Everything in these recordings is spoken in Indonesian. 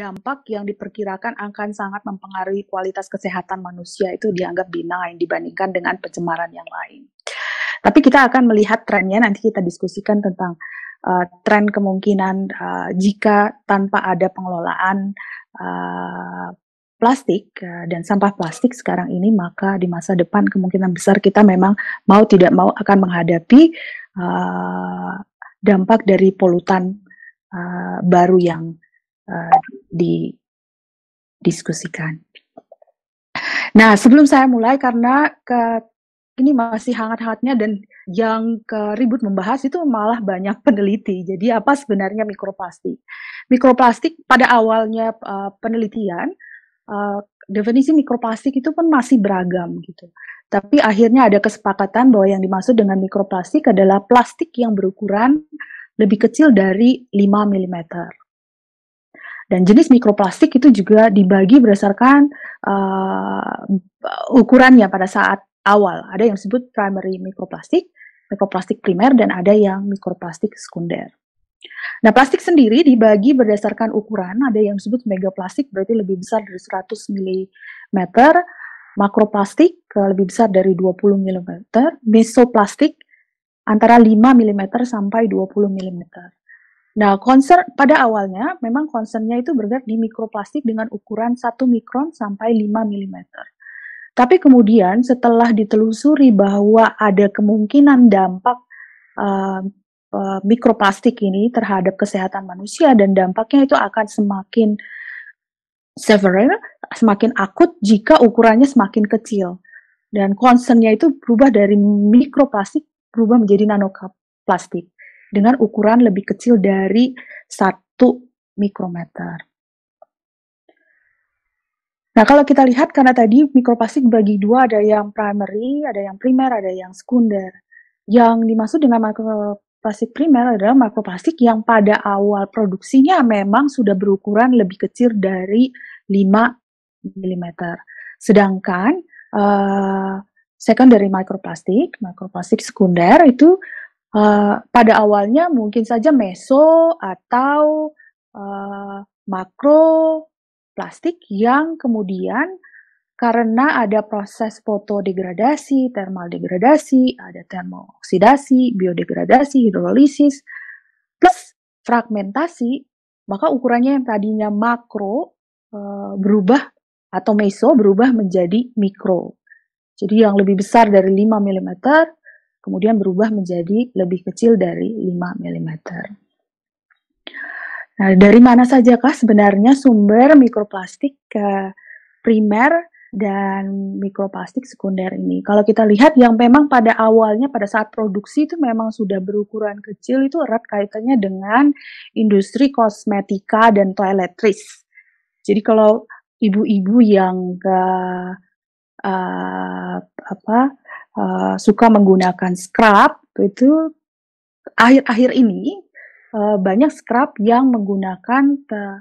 dampak yang diperkirakan akan sangat mempengaruhi kualitas kesehatan manusia itu dianggap benign dibandingkan dengan pencemaran yang lain. Tapi kita akan melihat trennya nanti kita diskusikan tentang uh, tren kemungkinan uh, jika tanpa ada pengelolaan uh, plastik uh, dan sampah plastik sekarang ini maka di masa depan kemungkinan besar kita memang mau tidak mau akan menghadapi uh, dampak dari polutan uh, baru yang uh, didiskusikan. Nah, sebelum saya mulai karena ke ini masih hangat-hangatnya dan yang ke ribut membahas itu malah banyak peneliti. Jadi apa sebenarnya mikroplastik? Mikroplastik pada awalnya uh, penelitian uh, definisi mikroplastik itu pun masih beragam gitu. Tapi akhirnya ada kesepakatan bahwa yang dimaksud dengan mikroplastik adalah plastik yang berukuran lebih kecil dari 5 mm. Dan jenis mikroplastik itu juga dibagi berdasarkan uh, ukurannya pada saat awal. Ada yang disebut primary mikroplastik, mikroplastik primer, dan ada yang mikroplastik sekunder. Nah, plastik sendiri dibagi berdasarkan ukuran. Ada yang disebut megaplastik, berarti lebih besar dari 100 mm. Makroplastik lebih besar dari 20 mm. Mesoplastik antara 5 mm sampai 20 mm. Nah, concern pada awalnya memang concernnya itu bergerak di mikroplastik dengan ukuran 1 mikron sampai 5 mm. Tapi kemudian setelah ditelusuri bahwa ada kemungkinan dampak uh, uh, mikroplastik ini terhadap kesehatan manusia dan dampaknya itu akan semakin severe, semakin akut jika ukurannya semakin kecil. Dan concernnya itu berubah dari mikroplastik berubah menjadi nanoplastik dengan ukuran lebih kecil dari satu mikrometer. Nah, kalau kita lihat karena tadi mikroplastik bagi dua ada yang primary, ada yang primer, ada yang sekunder. Yang dimaksud dengan mikroplastik primer adalah mikroplastik yang pada awal produksinya memang sudah berukuran lebih kecil dari 5 mm. Sedangkan uh, secondary mikroplastik, mikroplastik sekunder itu uh, pada awalnya mungkin saja meso atau uh, makro plastik yang kemudian karena ada proses fotodegradasi, termal degradasi, ada termooksidasi, biodegradasi, hidrolisis, plus fragmentasi, maka ukurannya yang tadinya makro e, berubah atau meso berubah menjadi mikro. Jadi yang lebih besar dari 5 mm kemudian berubah menjadi lebih kecil dari 5 mm. Nah, dari mana sajakah sebenarnya sumber mikroplastik uh, primer dan mikroplastik sekunder ini? Kalau kita lihat yang memang pada awalnya pada saat produksi itu memang sudah berukuran kecil itu erat kaitannya dengan industri kosmetika dan toiletries. Jadi kalau ibu-ibu yang ke uh, apa uh, suka menggunakan scrub itu akhir-akhir ini uh, banyak scrub yang menggunakan uh,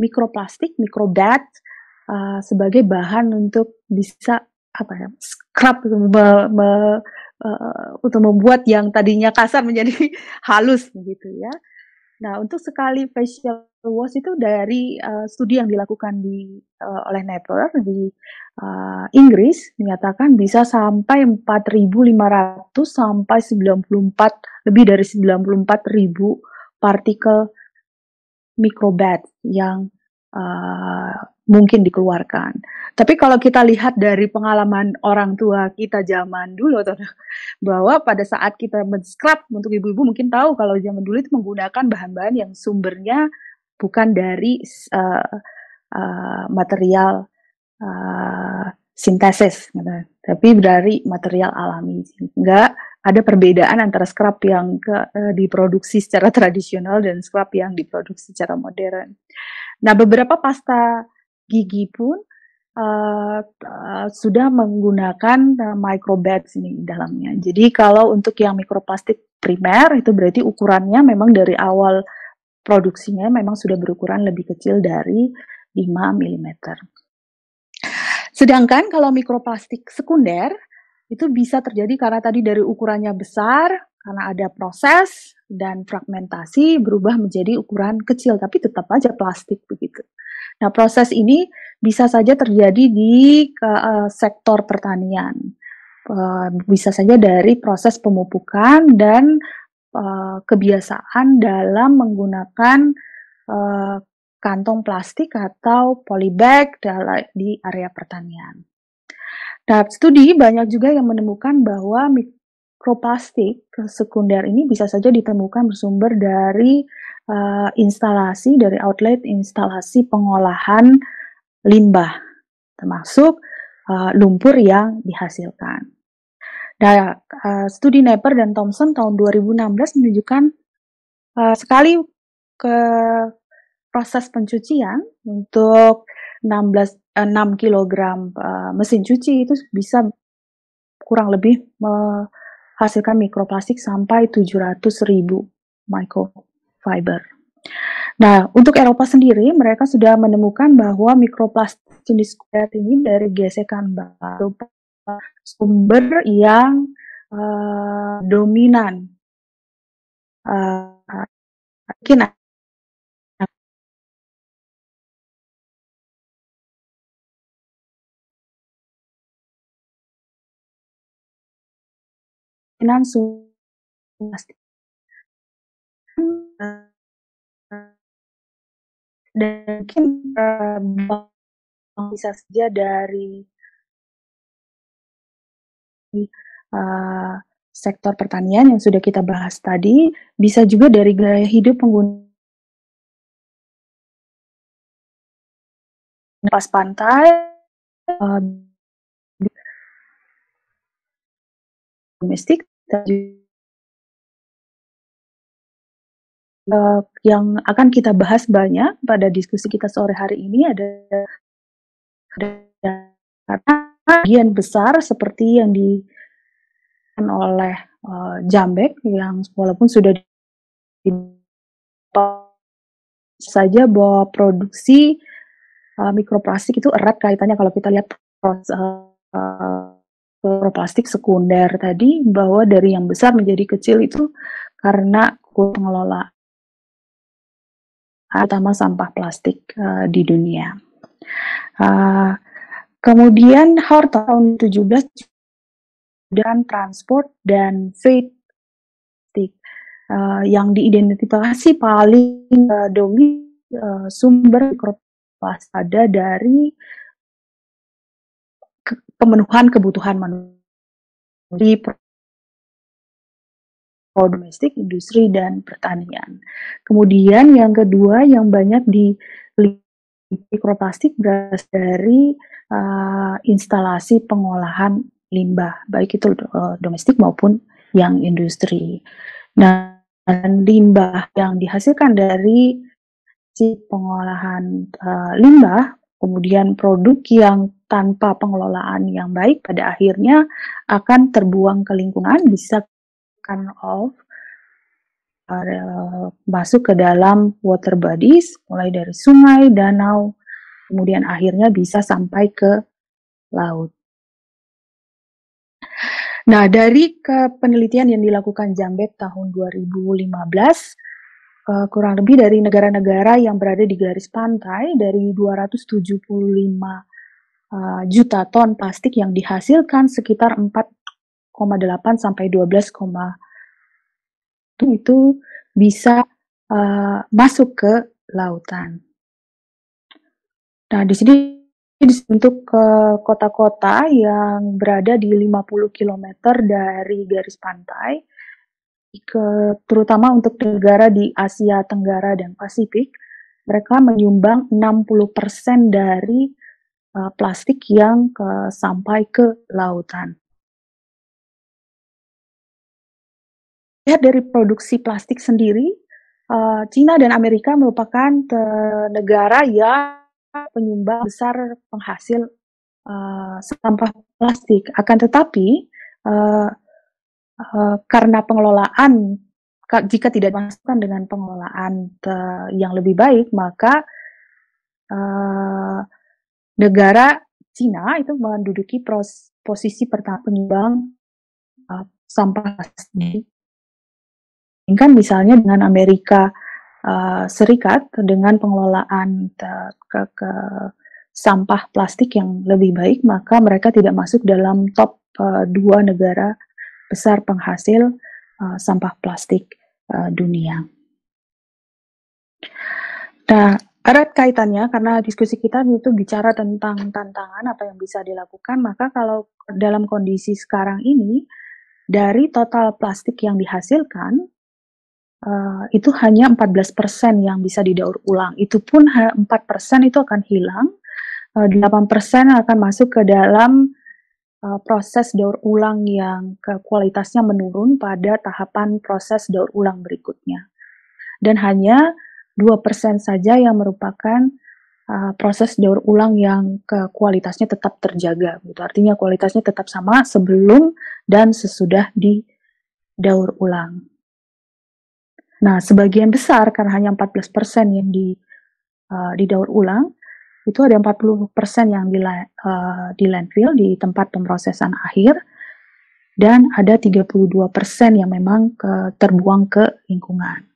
mikroplastik, mikrobat uh, sebagai bahan untuk bisa apa ya scrub me, me, uh, untuk membuat yang tadinya kasar menjadi halus begitu ya. Nah untuk sekali facial wash itu dari uh, studi yang dilakukan di uh, oleh Nature di uh, Inggris menyatakan bisa sampai 4.500 sampai 94 lebih dari 94.000 partikel mikrobat yang uh, mungkin dikeluarkan. Tapi kalau kita lihat dari pengalaman orang tua kita zaman dulu, bahwa pada saat kita men-scrub untuk ibu-ibu mungkin tahu kalau zaman dulu itu menggunakan bahan-bahan yang sumbernya bukan dari uh, uh, material uh, sintesis, gitu. tapi dari material alami. Sehingga ada perbedaan antara scrub yang ke, uh, diproduksi secara tradisional dan scrub yang diproduksi secara modern. Nah, beberapa pasta gigi pun uh, uh, sudah menggunakan uh, microbags ini di dalamnya. Jadi kalau untuk yang mikroplastik primer itu berarti ukurannya memang dari awal produksinya memang sudah berukuran lebih kecil dari 5 mm. Sedangkan kalau mikroplastik sekunder itu bisa terjadi karena tadi dari ukurannya besar, karena ada proses dan fragmentasi berubah menjadi ukuran kecil, tapi tetap aja plastik begitu. Nah, proses ini bisa saja terjadi di uh, sektor pertanian. Uh, bisa saja dari proses pemupukan dan uh, kebiasaan dalam menggunakan uh, kantong plastik atau polybag di area pertanian. Nah, studi banyak juga yang menemukan bahwa mikroplastik sekunder ini bisa saja ditemukan bersumber dari uh, instalasi, dari outlet instalasi pengolahan limbah, termasuk uh, lumpur yang dihasilkan. Nah, uh, studi Napier dan Thomson tahun 2016 menunjukkan uh, sekali ke proses pencucian untuk 16 6 kg uh, mesin cuci itu bisa kurang lebih menghasilkan mikroplastik sampai 700 ribu microfiber. Nah, untuk Eropa sendiri, mereka sudah menemukan bahwa mikroplastik jenis kulit ini dari gesekan baru sumber yang uh, dominan. Uh, mungkin kemungkinan dan mungkin uh, bisa saja dari uh, sektor pertanian yang sudah kita bahas tadi, bisa juga dari gaya hidup pengguna pas pantai, uh, domestik uh, yang akan kita bahas banyak pada diskusi kita sore hari ini ada, ada bagian besar seperti yang di oleh uh, Jambek yang walaupun sudah di, saja bahwa produksi uh, mikroplastik itu erat kaitannya kalau kita lihat proses uh, mikroplastik sekunder tadi bahwa dari yang besar menjadi kecil itu karena pengelola utama sampah plastik uh, di dunia. Uh, kemudian Hart tahun 17 dan transport dan freight uh, yang diidentifikasi paling uh, domi uh, sumber mikroplastik ada dari pemenuhan kebutuhan manusia di domestik, industri, dan pertanian. Kemudian yang kedua yang banyak di mikroplastik berasal dari uh, instalasi pengolahan limbah, baik itu uh, domestik maupun yang industri. Nah, dan limbah yang dihasilkan dari si pengolahan uh, limbah kemudian produk yang tanpa pengelolaan yang baik pada akhirnya akan terbuang ke lingkungan bisa kan off masuk ke dalam water bodies mulai dari sungai, danau, kemudian akhirnya bisa sampai ke laut. Nah, dari ke penelitian yang dilakukan Jambek tahun 2015 uh, kurang lebih dari negara-negara yang berada di garis pantai dari 275 uh, eh, juta ton plastik yang dihasilkan sekitar 4,8 sampai 12, itu, itu bisa uh, masuk ke lautan. Nah, di sini untuk ke kota-kota yang berada di 50 km dari garis pantai ke terutama untuk negara di Asia Tenggara dan Pasifik, mereka menyumbang 60% dari uh, plastik yang ke, sampai ke lautan. Lihat dari produksi plastik sendiri, uh, Cina dan Amerika merupakan negara yang penyumbang besar penghasil uh, sampah plastik. Akan tetapi, uh, Eh, karena pengelolaan jika tidak dimasukkan dengan pengelolaan yang lebih baik maka uh, negara Cina itu menduduki pros, posisi pertama penyumbang uh, sampah plastik. Kan misalnya dengan Amerika uh, Serikat dengan pengelolaan ke, ke sampah plastik yang lebih baik, maka mereka tidak masuk dalam top uh, dua negara besar penghasil uh, sampah plastik uh, dunia. Nah, erat kaitannya karena diskusi kita itu bicara tentang tantangan apa yang bisa dilakukan, maka kalau dalam kondisi sekarang ini dari total plastik yang dihasilkan uh, itu hanya 14% yang bisa didaur ulang. Itu pun 4% itu akan hilang, uh, 8% akan masuk ke dalam uh, proses daur ulang yang ke kualitasnya menurun pada tahapan proses daur ulang berikutnya. Dan hanya 2% saja yang merupakan uh, proses daur ulang yang ke kualitasnya tetap terjaga gitu. Artinya kualitasnya tetap sama sebelum dan sesudah di daur ulang. Nah, sebagian besar karena hanya 14% yang di uh, didaur ulang, itu ada 40% yang di, uh, di landfill di tempat pemrosesan akhir dan ada 32% yang memang ke, terbuang ke lingkungan.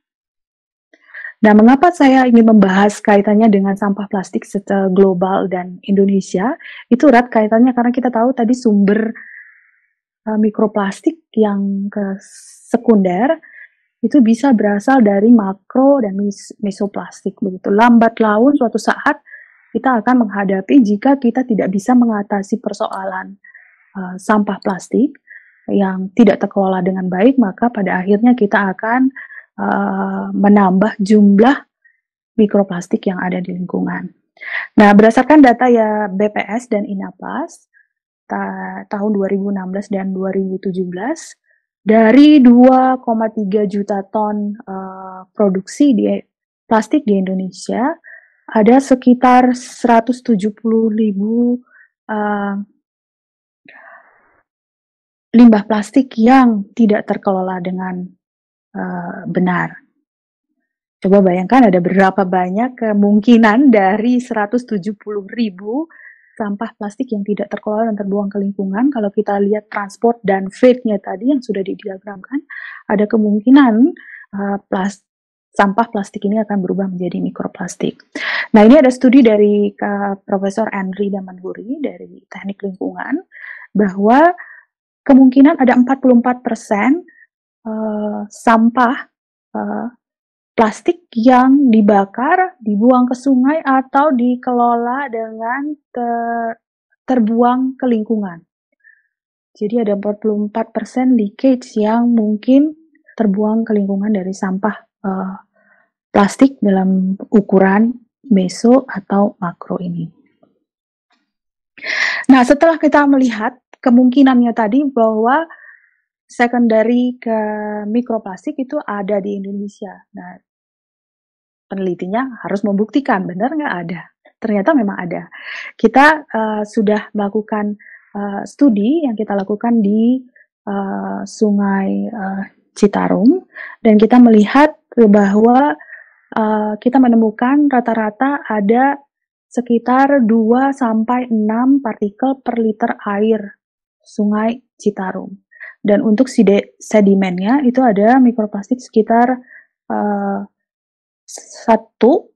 Nah, mengapa saya ingin membahas kaitannya dengan sampah plastik secara global dan Indonesia? Itu erat kaitannya karena kita tahu tadi sumber uh, mikroplastik yang ke sekunder itu bisa berasal dari makro dan mes mesoplastik begitu. Lambat laun suatu saat kita akan menghadapi jika kita tidak bisa mengatasi persoalan uh, sampah plastik yang tidak terkelola dengan baik, maka pada akhirnya kita akan uh, menambah jumlah mikroplastik yang ada di lingkungan. Nah, berdasarkan data ya BPS dan Inapas ta tahun 2016 dan 2017 dari 2,3 juta ton uh, produksi di plastik di Indonesia ada sekitar 170 ribu uh, limbah plastik yang tidak terkelola dengan uh, benar. Coba bayangkan ada berapa banyak kemungkinan dari 170 ribu sampah plastik yang tidak terkelola dan terbuang ke lingkungan. Kalau kita lihat transport dan freight-nya tadi yang sudah didiagramkan, ada kemungkinan uh, plas sampah plastik ini akan berubah menjadi mikroplastik. Nah ini ada studi dari uh, Profesor Andri Damanhuri dari Teknik Lingkungan bahwa kemungkinan ada 44 persen uh, sampah uh, plastik yang dibakar, dibuang ke sungai atau dikelola dengan ter, terbuang ke lingkungan. Jadi ada 44% leakage yang mungkin terbuang ke lingkungan dari sampah uh, plastik dalam ukuran meso atau makro ini. Nah, setelah kita melihat kemungkinannya tadi bahwa secondary ke mikroplastik itu ada di Indonesia. Nah, penelitinya harus membuktikan benar nggak ada. Ternyata memang ada. Kita uh, sudah melakukan uh, studi yang kita lakukan di uh, Sungai uh, Citarum dan kita melihat bahwa uh, kita menemukan rata-rata ada sekitar 2 sampai 6 partikel per liter air Sungai Citarum. Dan untuk sedimennya itu ada mikroplastik sekitar uh,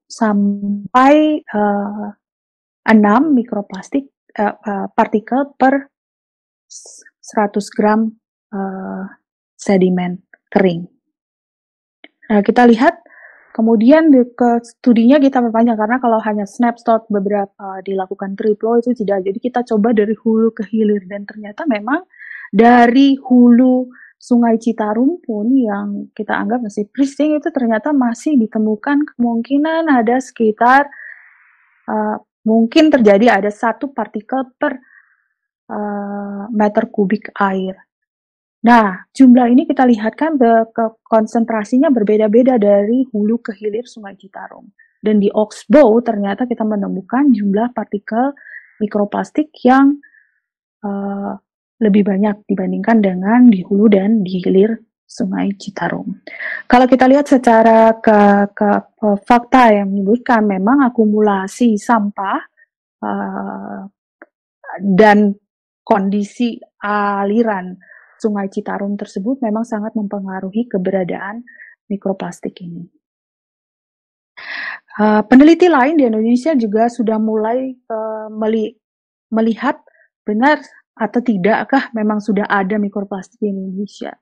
sampai uh, eh, 6 mikroplastik uh, uh, partikel per 100 gram uh, sedimen kering. Nah, kita lihat kemudian di, ke studinya kita perpanjang karena kalau hanya snapshot beberapa dilakukan triplo itu tidak. Jadi kita coba dari hulu ke hilir dan ternyata memang dari hulu Sungai Citarum pun yang kita anggap masih pristine itu ternyata masih ditemukan kemungkinan ada sekitar uh, mungkin terjadi ada satu partikel per uh, meter kubik air. Nah, jumlah ini kita lihat kan ke konsentrasinya berbeda-beda dari hulu ke hilir Sungai Citarum. Dan di Oxbow ternyata kita menemukan jumlah partikel mikroplastik yang uh, lebih banyak dibandingkan dengan di hulu dan di hilir Sungai Citarum. Kalau kita lihat secara ke, ke, ke fakta yang menyebutkan memang akumulasi sampah uh, dan kondisi aliran Sungai Citarum tersebut memang sangat mempengaruhi keberadaan mikroplastik ini. Uh, peneliti lain di Indonesia juga sudah mulai uh, meli melihat benar atau tidakkah memang sudah ada mikroplastik di Indonesia.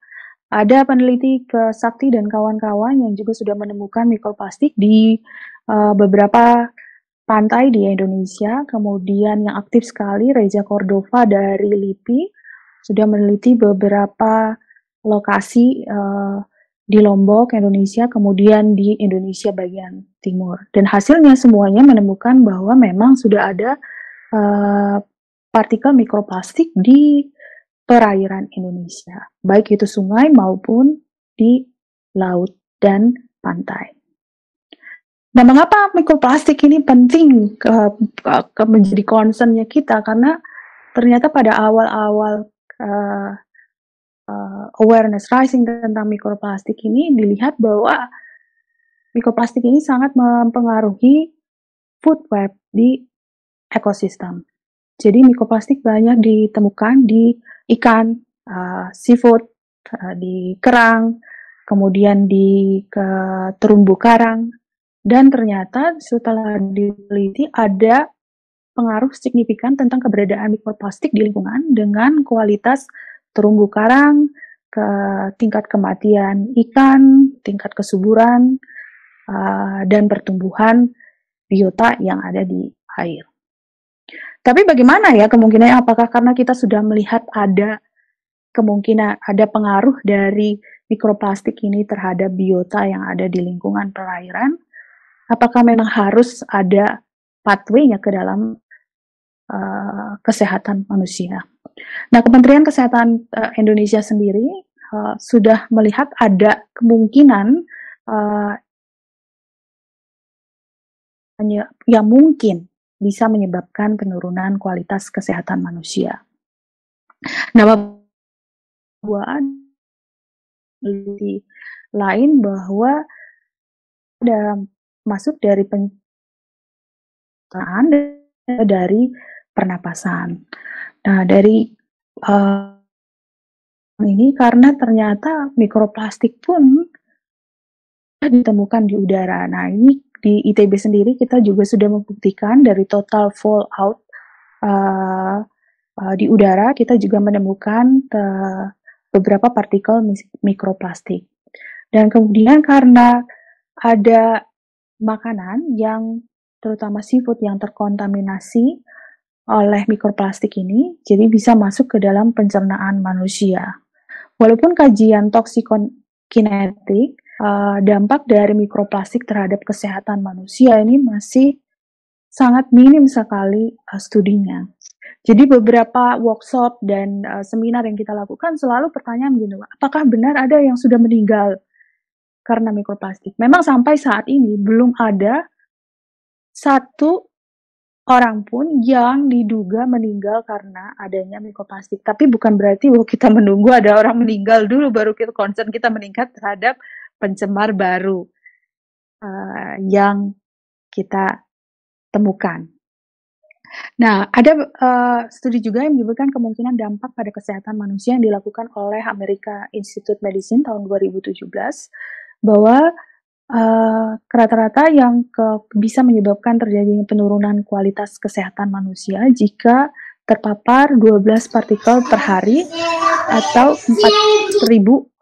Ada peneliti ke Sakti dan kawan-kawan yang juga sudah menemukan mikroplastik di uh, beberapa pantai di Indonesia. Kemudian yang aktif sekali Reza Cordova dari LIPI sudah meneliti beberapa lokasi uh, di Lombok, Indonesia, kemudian di Indonesia bagian timur. Dan hasilnya semuanya menemukan bahwa memang sudah ada uh, partikel mikroplastik di perairan Indonesia, baik itu sungai maupun di laut dan pantai. Nah, mengapa mikroplastik ini penting ke, ke, ke menjadi concernnya kita? Karena ternyata pada awal-awal uh, uh, awareness rising tentang mikroplastik ini dilihat bahwa mikroplastik ini sangat mempengaruhi food web di ekosistem. Jadi mikroplastik banyak ditemukan di ikan, uh, seafood, uh, di kerang, kemudian di ke terumbu karang, dan ternyata setelah diteliti ada pengaruh signifikan tentang keberadaan mikroplastik di lingkungan dengan kualitas terumbu karang, ke tingkat kematian ikan, tingkat kesuburan, uh, dan pertumbuhan biota yang ada di air. Tapi bagaimana ya kemungkinannya? Apakah karena kita sudah melihat ada kemungkinan ada pengaruh dari mikroplastik ini terhadap biota yang ada di lingkungan perairan? Apakah memang harus ada pathway-nya ke dalam uh, kesehatan manusia? Nah, Kementerian Kesehatan uh, Indonesia sendiri uh, sudah melihat ada kemungkinan uh, yang mungkin bisa menyebabkan penurunan kualitas kesehatan manusia. Nah, buat lain bahwa ada masuk dari pencernaan dari pernapasan. Nah, dari uh, ini karena ternyata mikroplastik pun ditemukan di udara. Nah, ini di ITB sendiri kita juga sudah membuktikan dari total fallout uh, uh, di udara kita juga menemukan uh, beberapa partikel mikroplastik. Dan kemudian karena ada makanan yang terutama seafood yang terkontaminasi oleh mikroplastik ini, jadi bisa masuk ke dalam pencernaan manusia. Walaupun kajian toksikokinetik, uh, dampak dari mikroplastik terhadap kesehatan manusia ini masih sangat minim sekali uh, studinya. Jadi beberapa workshop dan uh, seminar yang kita lakukan selalu pertanyaan begini, apakah benar ada yang sudah meninggal karena mikroplastik? Memang sampai saat ini belum ada satu orang pun yang diduga meninggal karena adanya mikroplastik. Tapi bukan berarti bahwa kita menunggu ada orang meninggal dulu baru kita concern kita meningkat terhadap pencemar baru uh, yang kita temukan. Nah, ada uh, studi juga yang menyebutkan kemungkinan dampak pada kesehatan manusia yang dilakukan oleh Amerika Institute Medicine tahun 2017 bahwa Uh, rata-rata yang ke, bisa menyebabkan terjadinya penurunan kualitas kesehatan manusia jika terpapar 12 partikel per hari atau 4.400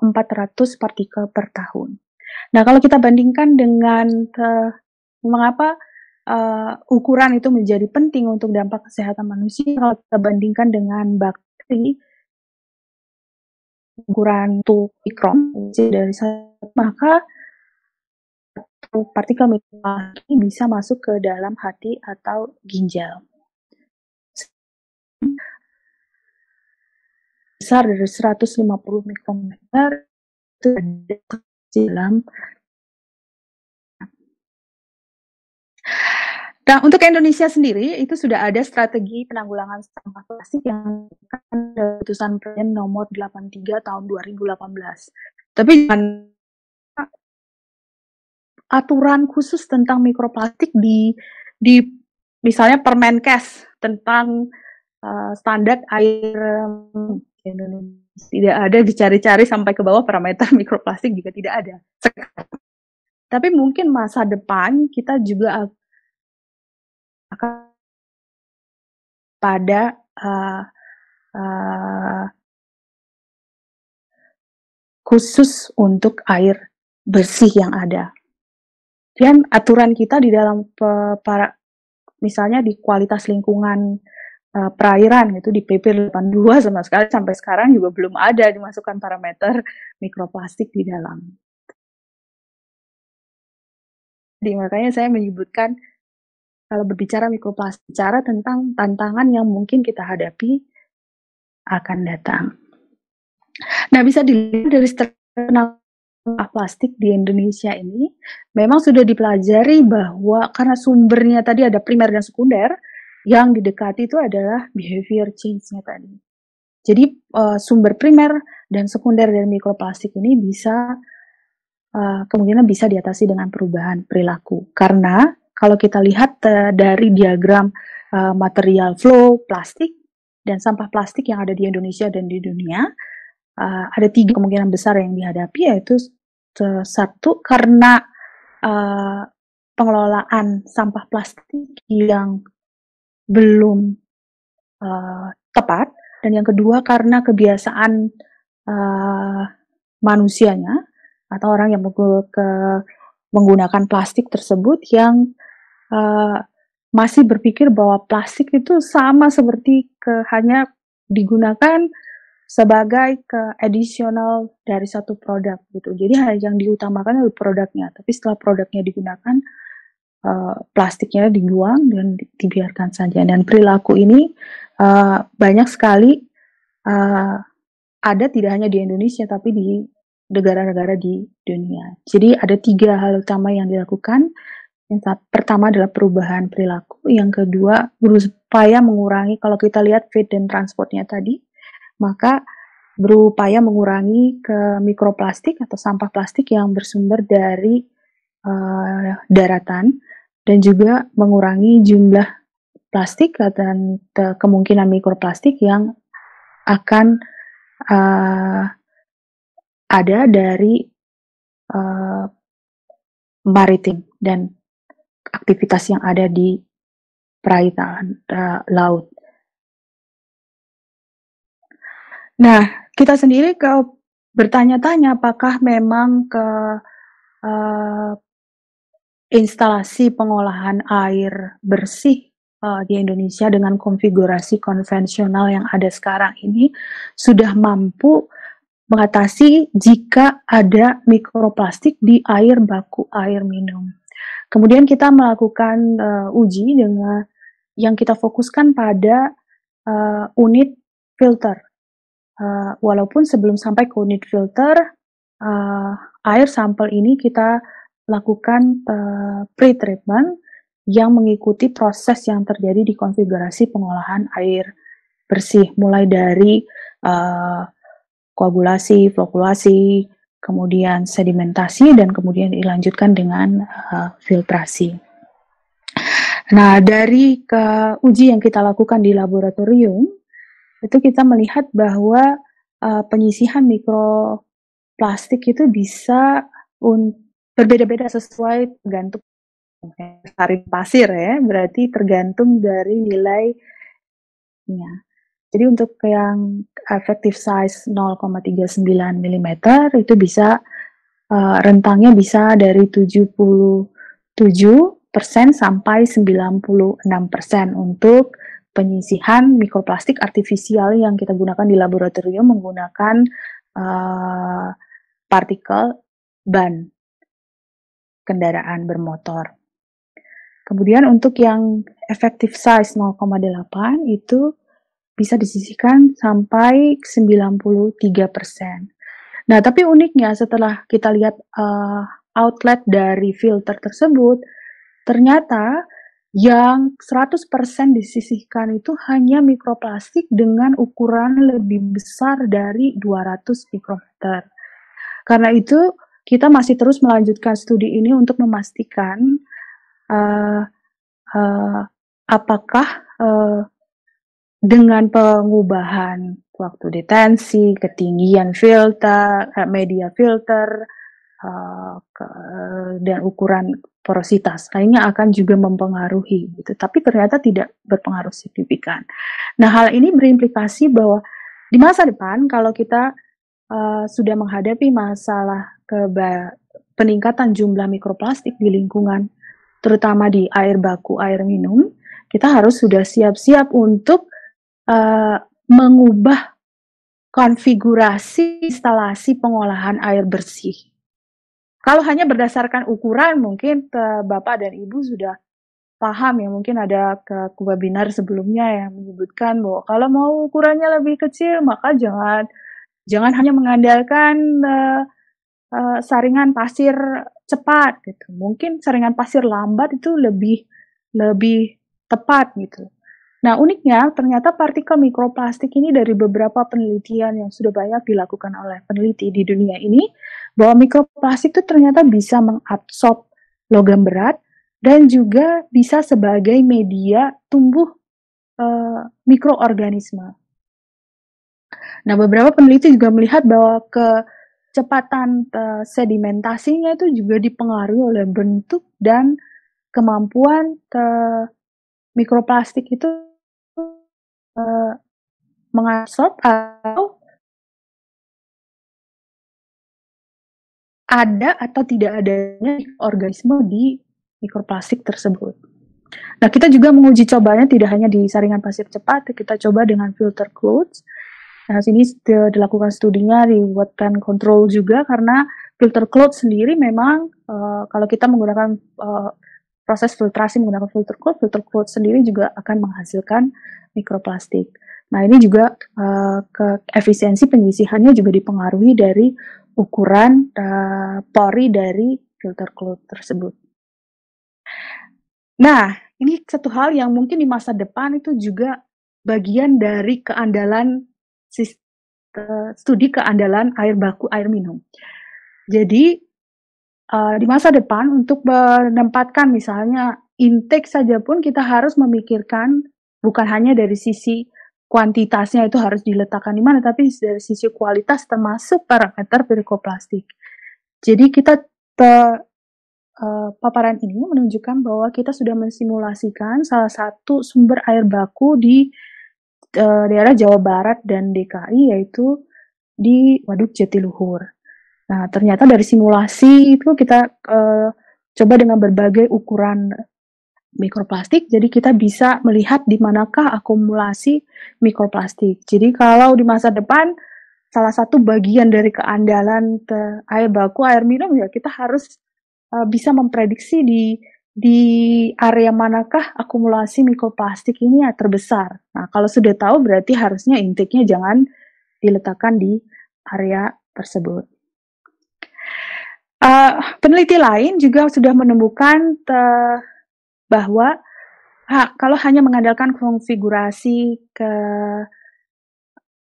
partikel per tahun. Nah, kalau kita bandingkan dengan uh, mengapa uh, ukuran itu menjadi penting untuk dampak kesehatan manusia, kalau kita bandingkan dengan bakteri, ukuran 2 mikron dari maka partikel mikroplastik bisa masuk ke dalam hati atau ginjal. Besar dari 150 mikrometer itu dalam Nah, untuk Indonesia sendiri itu sudah ada strategi penanggulangan sampah plastik yang keputusan Presiden nomor 83 tahun 2018. Tapi jangan aturan khusus tentang mikroplastik di di misalnya Permenkes tentang uh, standar air Indonesia tidak ada dicari-cari sampai ke bawah parameter mikroplastik juga tidak ada. Tapi mungkin masa depan kita juga akan pada uh, uh, khusus untuk air bersih yang ada. Dan aturan kita di dalam para misalnya di kualitas lingkungan uh, perairan itu di PP 82 sama sekali sampai sekarang juga belum ada dimasukkan parameter mikroplastik di dalam. Jadi makanya saya menyebutkan kalau berbicara mikroplastik, bicara tentang tantangan yang mungkin kita hadapi akan datang. Nah, bisa dilihat dari sampah plastik di Indonesia ini memang sudah dipelajari bahwa karena sumbernya tadi ada primer dan sekunder, yang didekati itu adalah behavior change-nya tadi. Jadi uh, sumber primer dan sekunder dari mikroplastik ini bisa uh, kemungkinan bisa diatasi dengan perubahan perilaku. Karena kalau kita lihat uh, dari diagram uh, material flow plastik dan sampah plastik yang ada di Indonesia dan di dunia, uh, ada tiga kemungkinan besar yang dihadapi yaitu satu karena uh, pengelolaan sampah plastik yang belum uh, tepat dan yang kedua karena kebiasaan uh, manusianya atau orang yang ke, menggunakan plastik tersebut yang uh, masih berpikir bahwa plastik itu sama seperti ke hanya digunakan sebagai ke additional dari satu produk gitu. Jadi yang diutamakan adalah produknya, tapi setelah produknya digunakan uh, plastiknya dibuang dan dibiarkan saja. Dan perilaku ini uh, banyak sekali uh, ada tidak hanya di Indonesia tapi di negara-negara di dunia. Jadi ada tiga hal utama yang dilakukan. Yang pertama adalah perubahan perilaku, yang kedua berupaya mengurangi kalau kita lihat feed dan transportnya tadi, maka berupaya mengurangi ke mikroplastik atau sampah plastik yang bersumber dari uh, daratan dan juga mengurangi jumlah plastik dan kemungkinan mikroplastik yang akan uh, ada dari uh, maritim dan aktivitas yang ada di perairan uh, laut. Nah, kita sendiri ke bertanya-tanya apakah memang ke uh, instalasi pengolahan air bersih uh, di Indonesia dengan konfigurasi konvensional yang ada sekarang ini sudah mampu mengatasi jika ada mikroplastik di air baku air minum. Kemudian kita melakukan uh, uji dengan yang kita fokuskan pada uh, unit filter. Uh, walaupun sebelum sampai ke unit filter, uh, air sampel ini kita lakukan uh, pre-treatment yang mengikuti proses yang terjadi di konfigurasi pengolahan air bersih, mulai dari uh, koagulasi, flokulasi, kemudian sedimentasi, dan kemudian dilanjutkan dengan uh, filtrasi. Nah, dari ke uji yang kita lakukan di laboratorium, itu kita melihat bahwa uh, penyisihan mikroplastik itu bisa berbeda-beda sesuai tergantung tarik pasir ya, berarti tergantung dari nilainya. Jadi untuk yang effective size 0,39 mm itu bisa uh, rentangnya bisa dari 77% sampai 96% untuk penyisihan mikroplastik artifisial yang kita gunakan di laboratorium menggunakan uh, partikel ban kendaraan bermotor. Kemudian untuk yang effective size 0,8 itu bisa disisihkan sampai 93%. Nah, tapi uniknya setelah kita lihat uh, outlet dari filter tersebut, ternyata yang 100% disisihkan itu hanya mikroplastik dengan ukuran lebih besar dari 200 mikrometer. Karena itu, kita masih terus melanjutkan studi ini untuk memastikan uh, uh, apakah uh, dengan pengubahan waktu detensi, ketinggian filter, media filter, uh, ke, dan ukuran porositas lainnya akan juga mempengaruhi gitu tapi ternyata tidak berpengaruh signifikan. Nah hal ini berimplikasi bahwa di masa depan kalau kita uh, sudah menghadapi masalah keba peningkatan jumlah mikroplastik di lingkungan terutama di air baku air minum kita harus sudah siap-siap untuk uh, mengubah konfigurasi instalasi pengolahan air bersih. Kalau hanya berdasarkan ukuran, mungkin uh, Bapak dan Ibu sudah paham ya, mungkin ada ke webinar sebelumnya yang menyebutkan bahwa kalau mau ukurannya lebih kecil, maka jangan jangan hanya mengandalkan uh, uh, saringan pasir cepat gitu. Mungkin saringan pasir lambat itu lebih lebih tepat gitu. Nah, uniknya ternyata partikel mikroplastik ini dari beberapa penelitian yang sudah banyak dilakukan oleh peneliti di dunia ini bahwa mikroplastik itu ternyata bisa mengabsorb logam berat dan juga bisa sebagai media tumbuh uh, mikroorganisme. Nah, beberapa peneliti juga melihat bahwa kecepatan uh, sedimentasinya itu juga dipengaruhi oleh bentuk dan kemampuan uh, mikroplastik itu uh, mengabsorb atau ada atau tidak adanya organisme di mikroplastik tersebut. Nah, kita juga menguji cobanya tidak hanya di saringan pasir cepat, kita coba dengan filter clothes. Nah, sini dilakukan studinya di wet pen control juga karena filter clothes sendiri memang uh, kalau kita menggunakan uh, proses filtrasi menggunakan filter cloth, filter cloth sendiri juga akan menghasilkan mikroplastik. Nah, ini juga uh, ke efisiensi penyisihannya juga dipengaruhi dari ukuran uh, pori dari filter cloth tersebut. Nah, ini satu hal yang mungkin di masa depan itu juga bagian dari keandalan studi keandalan air baku air minum. Jadi uh, di masa depan untuk menempatkan misalnya intake saja pun kita harus memikirkan bukan hanya dari sisi kuantitasnya itu harus diletakkan di mana, tapi dari sisi kualitas termasuk parameter pirikoplastik. Jadi kita te, uh, paparan ini menunjukkan bahwa kita sudah mensimulasikan salah satu sumber air baku di uh, daerah Jawa Barat dan DKI yaitu di Waduk Jatiluhur. Nah, ternyata dari simulasi itu kita uh, coba dengan berbagai ukuran mikroplastik. Jadi kita bisa melihat di manakah akumulasi mikroplastik. Jadi kalau di masa depan salah satu bagian dari keandalan air baku, air minum ya kita harus uh, bisa memprediksi di di area manakah akumulasi mikroplastik ini ya terbesar. Nah, kalau sudah tahu berarti harusnya intake-nya jangan diletakkan di area tersebut. Uh, peneliti lain juga sudah menemukan bahwa ha, kalau hanya mengandalkan konfigurasi ke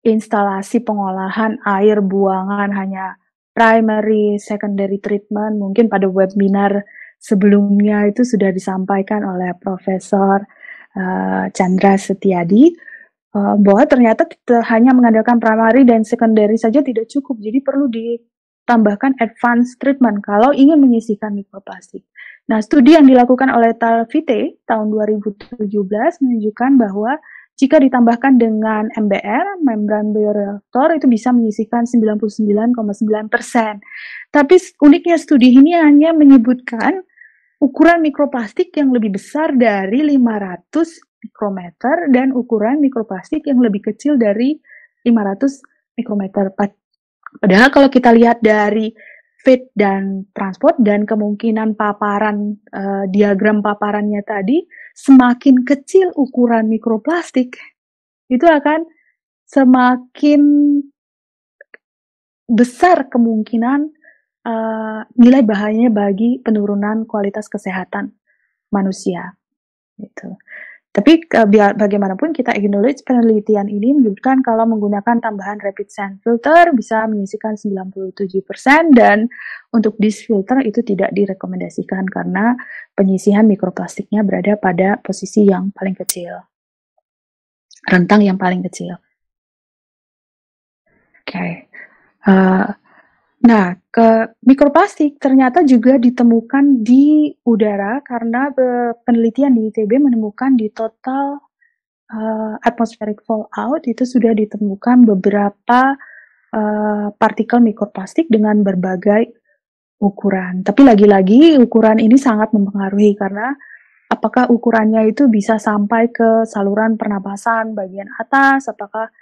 instalasi pengolahan air buangan hanya primary, secondary treatment, mungkin pada webinar sebelumnya itu sudah disampaikan oleh Profesor uh, Chandra Setiadi uh, bahwa ternyata hanya mengandalkan primary dan secondary saja tidak cukup, jadi perlu ditambahkan advanced treatment kalau ingin menyisihkan mikroplastik. Nah, studi yang dilakukan oleh Talvite tahun 2017 menunjukkan bahwa jika ditambahkan dengan MBR, membran bioreaktor, itu bisa menyisihkan 99,9 persen. Tapi uniknya studi ini hanya menyebutkan ukuran mikroplastik yang lebih besar dari 500 mikrometer dan ukuran mikroplastik yang lebih kecil dari 500 mikrometer. Padahal kalau kita lihat dari fit dan transport dan kemungkinan paparan uh, diagram paparannya tadi semakin kecil ukuran mikroplastik itu akan semakin besar kemungkinan uh, nilai bahayanya bagi penurunan kualitas kesehatan manusia gitu. Tapi uh, biar bagaimanapun kita acknowledge penelitian ini menunjukkan kalau menggunakan tambahan rapid sand filter bisa menyisikan 97% dan untuk disk filter itu tidak direkomendasikan karena penyisihan mikroplastiknya berada pada posisi yang paling kecil. Rentang yang paling kecil. Oke. Okay. Uh, Nah, ke mikroplastik ternyata juga ditemukan di udara karena penelitian di ITB menemukan di total uh, atmospheric fallout itu sudah ditemukan beberapa uh, partikel mikroplastik dengan berbagai ukuran. Tapi lagi-lagi ukuran ini sangat mempengaruhi karena apakah ukurannya itu bisa sampai ke saluran pernapasan bagian atas, apakah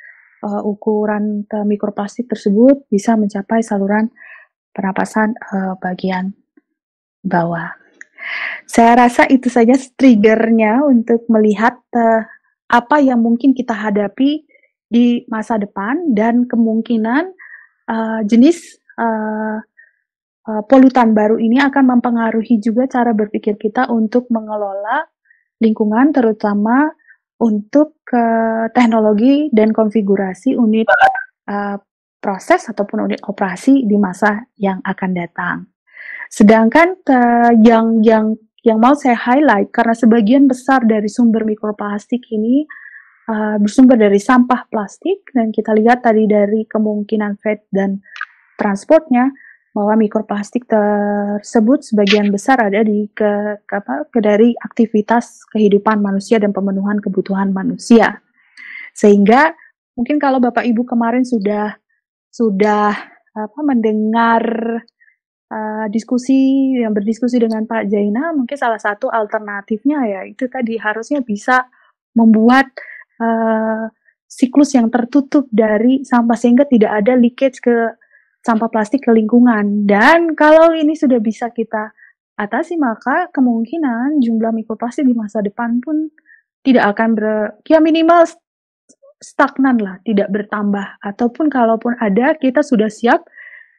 uh, ukuran mikroplastik tersebut bisa mencapai saluran pernapasan uh, bagian bawah. Saya rasa itu saja triggernya untuk melihat uh, apa yang mungkin kita hadapi di masa depan dan kemungkinan uh, jenis uh, uh, polutan baru ini akan mempengaruhi juga cara berpikir kita untuk mengelola lingkungan, terutama untuk uh, teknologi dan konfigurasi unit uh, proses ataupun unit operasi di masa yang akan datang. Sedangkan uh, yang yang yang mau saya highlight karena sebagian besar dari sumber mikroplastik ini uh, bersumber dari sampah plastik dan kita lihat tadi dari kemungkinan fed dan transportnya bahwa mikroplastik tersebut sebagian besar ada di ke, ke apa ke dari aktivitas kehidupan manusia dan pemenuhan kebutuhan manusia. Sehingga mungkin kalau Bapak Ibu kemarin sudah sudah apa mendengar uh, diskusi yang berdiskusi dengan Pak Jaina, mungkin salah satu alternatifnya ya itu tadi harusnya bisa membuat uh, siklus yang tertutup dari sampah sehingga tidak ada leakage ke sampah plastik ke lingkungan. Dan kalau ini sudah bisa kita atasi, maka kemungkinan jumlah mikroplastik di masa depan pun tidak akan ber, ya minimal stagnan lah, tidak bertambah. Ataupun kalaupun ada, kita sudah siap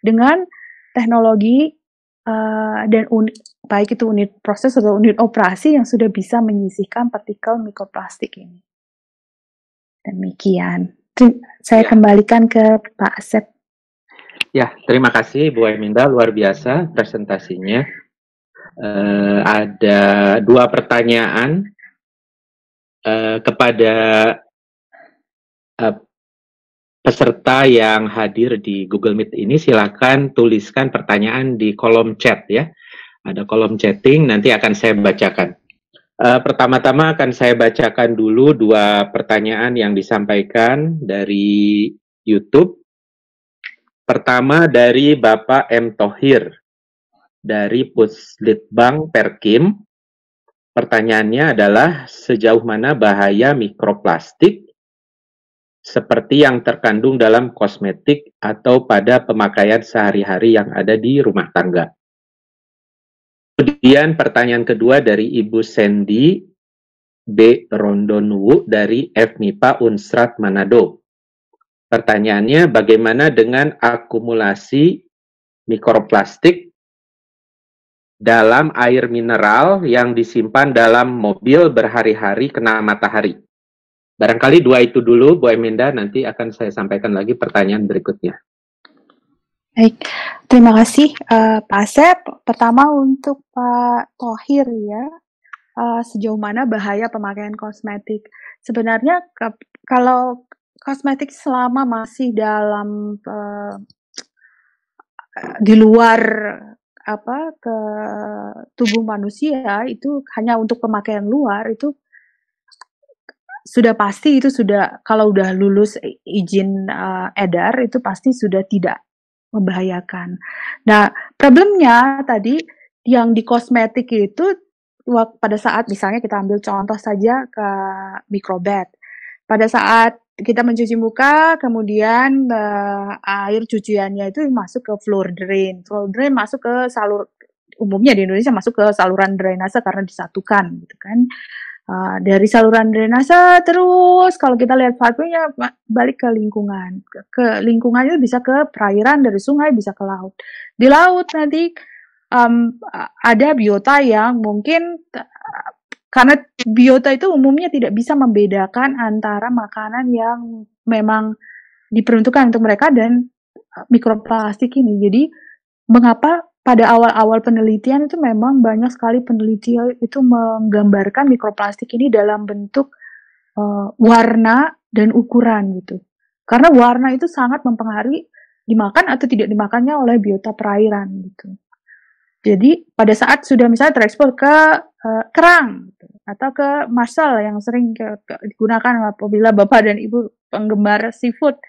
dengan teknologi uh, dan unit, baik itu unit proses atau unit operasi yang sudah bisa menyisihkan partikel mikroplastik ini. Demikian. Saya ya. kembalikan ke Pak Asep. Ya, terima kasih Bu Eminda, luar biasa presentasinya. Uh, ada dua pertanyaan uh, kepada uh, peserta yang hadir di Google Meet ini. Silakan tuliskan pertanyaan di kolom chat ya. Ada kolom chatting, nanti akan saya bacakan. Uh, pertama-tama akan saya bacakan dulu dua pertanyaan yang disampaikan dari YouTube. Pertama dari Bapak M. Tohir dari Puslitbang Perkim. Pertanyaannya adalah sejauh mana bahaya mikroplastik seperti yang terkandung dalam kosmetik atau pada pemakaian sehari-hari yang ada di rumah tangga. Kemudian pertanyaan kedua dari Ibu Sandy B. Rondonwu dari FMIPA Unsrat Manado. Pertanyaannya, bagaimana dengan akumulasi mikroplastik dalam air mineral yang disimpan dalam mobil berhari-hari kena matahari? Barangkali dua itu dulu, Bu Eminda, nanti akan saya sampaikan lagi pertanyaan berikutnya. Baik, terima kasih uh, Pak Asep. Pertama untuk Pak Tohir ya, uh, sejauh mana bahaya pemakaian kosmetik? Sebenarnya ke, kalau kosmetik selama masih dalam uh, di luar apa ke tubuh manusia itu hanya untuk pemakaian luar itu sudah pasti itu sudah kalau udah lulus izin uh, edar itu pasti sudah tidak membahayakan. Nah, problemnya tadi yang di kosmetik itu pada saat misalnya kita ambil contoh saja ke microbed. Pada saat kita mencuci muka, kemudian uh, air cuciannya itu masuk ke floor drain. Floor drain masuk ke salur umumnya di Indonesia masuk ke saluran drainase karena disatukan gitu kan. Uh, dari saluran drainase terus kalau kita lihat valve-nya balik ke lingkungan. Ke, ke lingkungan itu bisa ke perairan dari sungai bisa ke laut. Di laut nanti um, ada biota yang mungkin karena biota itu umumnya tidak bisa membedakan antara makanan yang memang diperuntukkan untuk mereka dan uh, mikroplastik ini. Jadi mengapa pada awal-awal penelitian itu memang banyak sekali peneliti itu menggambarkan mikroplastik ini dalam bentuk uh, warna dan ukuran gitu. Karena warna itu sangat mempengaruhi dimakan atau tidak dimakannya oleh biota perairan gitu. Jadi pada saat sudah misalnya terekspor ke kerang gitu, atau ke masal yang sering ke, ke, digunakan apabila bapak dan ibu penggemar seafood,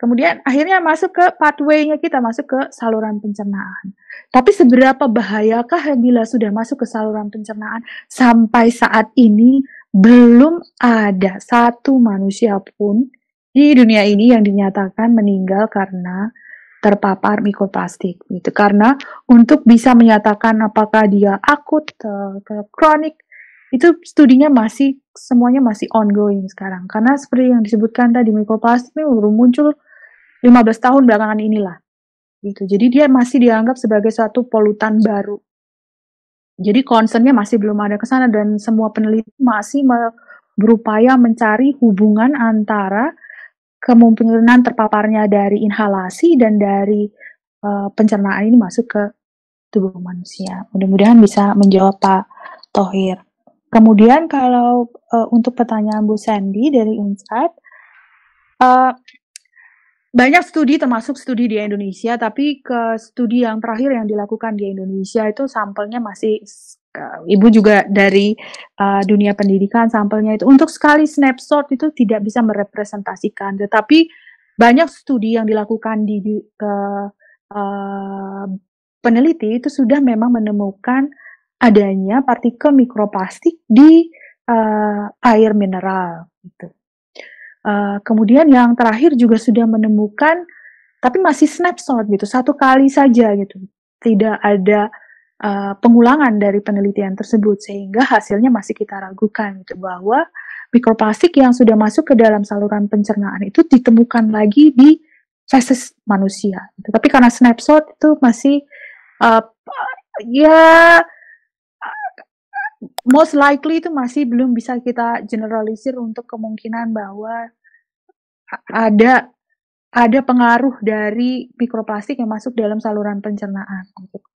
kemudian akhirnya masuk ke pathway-nya kita masuk ke saluran pencernaan. Tapi seberapa bahayakah bila sudah masuk ke saluran pencernaan? Sampai saat ini belum ada satu manusia pun di dunia ini yang dinyatakan meninggal karena terpapar mikroplastik gitu. Karena untuk bisa menyatakan apakah dia akut atau kronik itu studinya masih semuanya masih ongoing sekarang. Karena seperti yang disebutkan tadi mikroplastik ini baru muncul 15 tahun belakangan inilah gitu. Jadi dia masih dianggap sebagai satu polutan baru. Jadi concernnya masih belum ada ke sana dan semua peneliti masih berupaya mencari hubungan antara kemungkinan terpaparnya dari inhalasi dan dari uh, pencernaan ini masuk ke tubuh manusia. Mudah-mudahan bisa menjawab Pak Tohir. Kemudian kalau uh, untuk pertanyaan Bu Sandy dari Unsat, uh, banyak studi termasuk studi di Indonesia, tapi ke studi yang terakhir yang dilakukan di Indonesia itu sampelnya masih ibu juga dari uh, dunia pendidikan sampelnya itu untuk sekali snapshot itu tidak bisa merepresentasikan, tetapi banyak studi yang dilakukan di, uh, peneliti itu sudah memang menemukan adanya partikel mikroplastik di uh, air mineral gitu. Uh, kemudian yang terakhir juga sudah menemukan tapi masih snapshot gitu satu kali saja gitu. Tidak ada uh, pengulangan dari penelitian tersebut sehingga hasilnya masih kita ragukan gitu bahwa mikroplastik yang sudah masuk ke dalam saluran pencernaan itu ditemukan lagi di feses manusia. Tapi karena snapshot itu masih uh, ya most likely itu masih belum bisa kita generalisir untuk kemungkinan bahwa ada ada pengaruh dari mikroplastik yang masuk dalam saluran pencernaan. Gitu.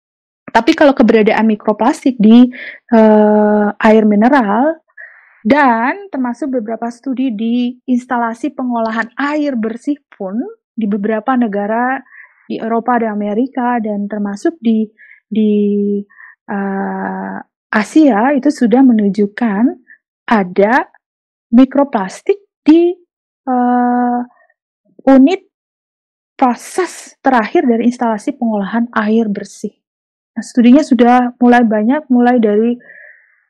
Tapi kalau keberadaan mikroplastik di uh, air mineral dan termasuk beberapa studi di instalasi pengolahan air bersih pun di beberapa negara di Eropa dan Amerika dan termasuk di di uh, Asia itu sudah menunjukkan ada mikroplastik di uh, unit proses terakhir dari instalasi pengolahan air bersih. Studinya sudah mulai banyak, mulai dari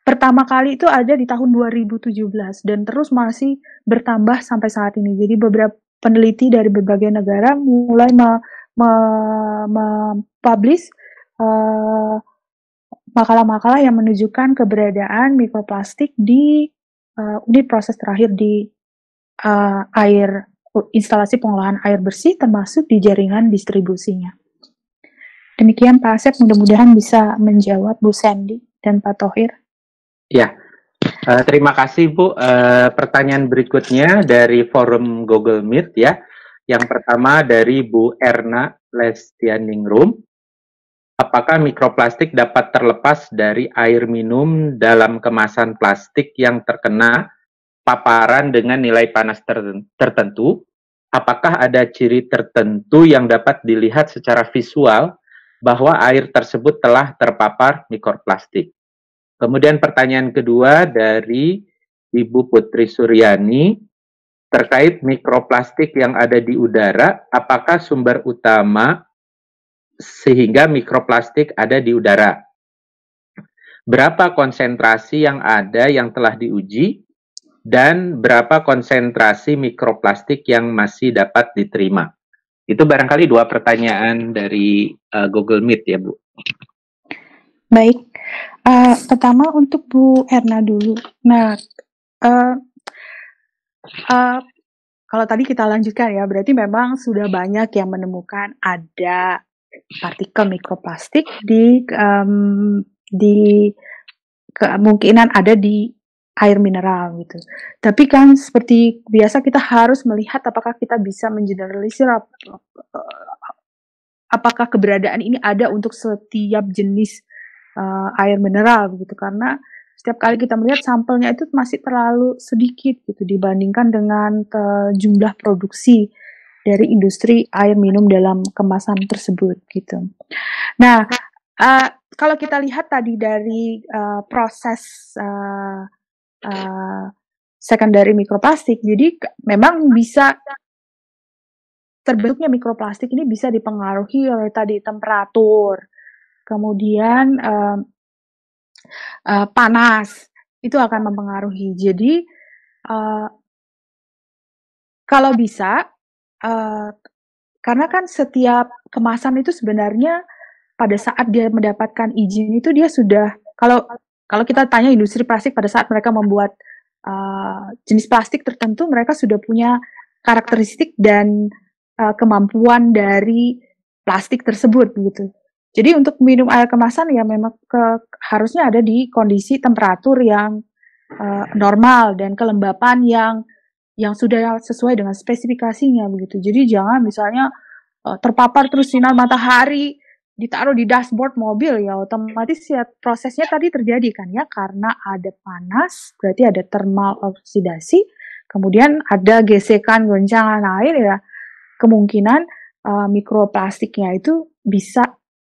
pertama kali itu ada di tahun 2017 dan terus masih bertambah sampai saat ini. Jadi beberapa peneliti dari berbagai negara mulai mempublish uh, makalah-makalah yang menunjukkan keberadaan mikroplastik di uh, unit proses terakhir di uh, air instalasi pengolahan air bersih termasuk di jaringan distribusinya. Demikian Pak Asep, mudah-mudahan bisa menjawab Bu Sandy dan Pak Tohir. Ya, uh, terima kasih Bu. Uh, pertanyaan berikutnya dari forum Google Meet ya. Yang pertama dari Bu Erna Lestianingrum. Apakah mikroplastik dapat terlepas dari air minum dalam kemasan plastik yang terkena paparan dengan nilai panas tertentu? Apakah ada ciri tertentu yang dapat dilihat secara visual bahwa air tersebut telah terpapar mikroplastik. Kemudian pertanyaan kedua dari Ibu Putri Suryani terkait mikroplastik yang ada di udara, apakah sumber utama sehingga mikroplastik ada di udara? Berapa konsentrasi yang ada yang telah diuji dan berapa konsentrasi mikroplastik yang masih dapat diterima? Itu barangkali dua pertanyaan dari uh, Google Meet ya, Bu. Baik. Uh, pertama untuk Bu Erna dulu. Nah, uh, uh, kalau tadi kita lanjutkan ya, berarti memang sudah banyak yang menemukan ada partikel mikroplastik di um, di kemungkinan ada di air mineral gitu. Tapi kan seperti biasa kita harus melihat apakah kita bisa mengeneralisir apakah keberadaan ini ada untuk setiap jenis uh, air mineral gitu karena setiap kali kita melihat sampelnya itu masih terlalu sedikit gitu dibandingkan dengan uh, jumlah produksi dari industri air minum dalam kemasan tersebut gitu. Nah, uh, kalau kita lihat tadi dari uh, proses uh, uh, secondary mikroplastik, jadi memang bisa terbentuknya mikroplastik ini bisa dipengaruhi oleh tadi temperatur, kemudian uh, uh, panas, itu akan mempengaruhi. Jadi uh, kalau bisa, uh, karena kan setiap kemasan itu sebenarnya pada saat dia mendapatkan izin itu dia sudah kalau kalau kita tanya industri plastik pada saat mereka membuat uh, jenis plastik tertentu mereka sudah punya karakteristik dan uh, kemampuan dari plastik tersebut gitu. Jadi untuk minum air kemasan ya memang ke, harusnya ada di kondisi temperatur yang uh, normal dan kelembapan yang yang sudah sesuai dengan spesifikasinya begitu. Jadi jangan misalnya uh, terpapar terus sinar matahari ditaruh di dashboard mobil ya otomatis ya prosesnya tadi terjadi kan ya karena ada panas berarti ada thermal oksidasi kemudian ada gesekan goncangan air ya kemungkinan uh, mikroplastiknya itu bisa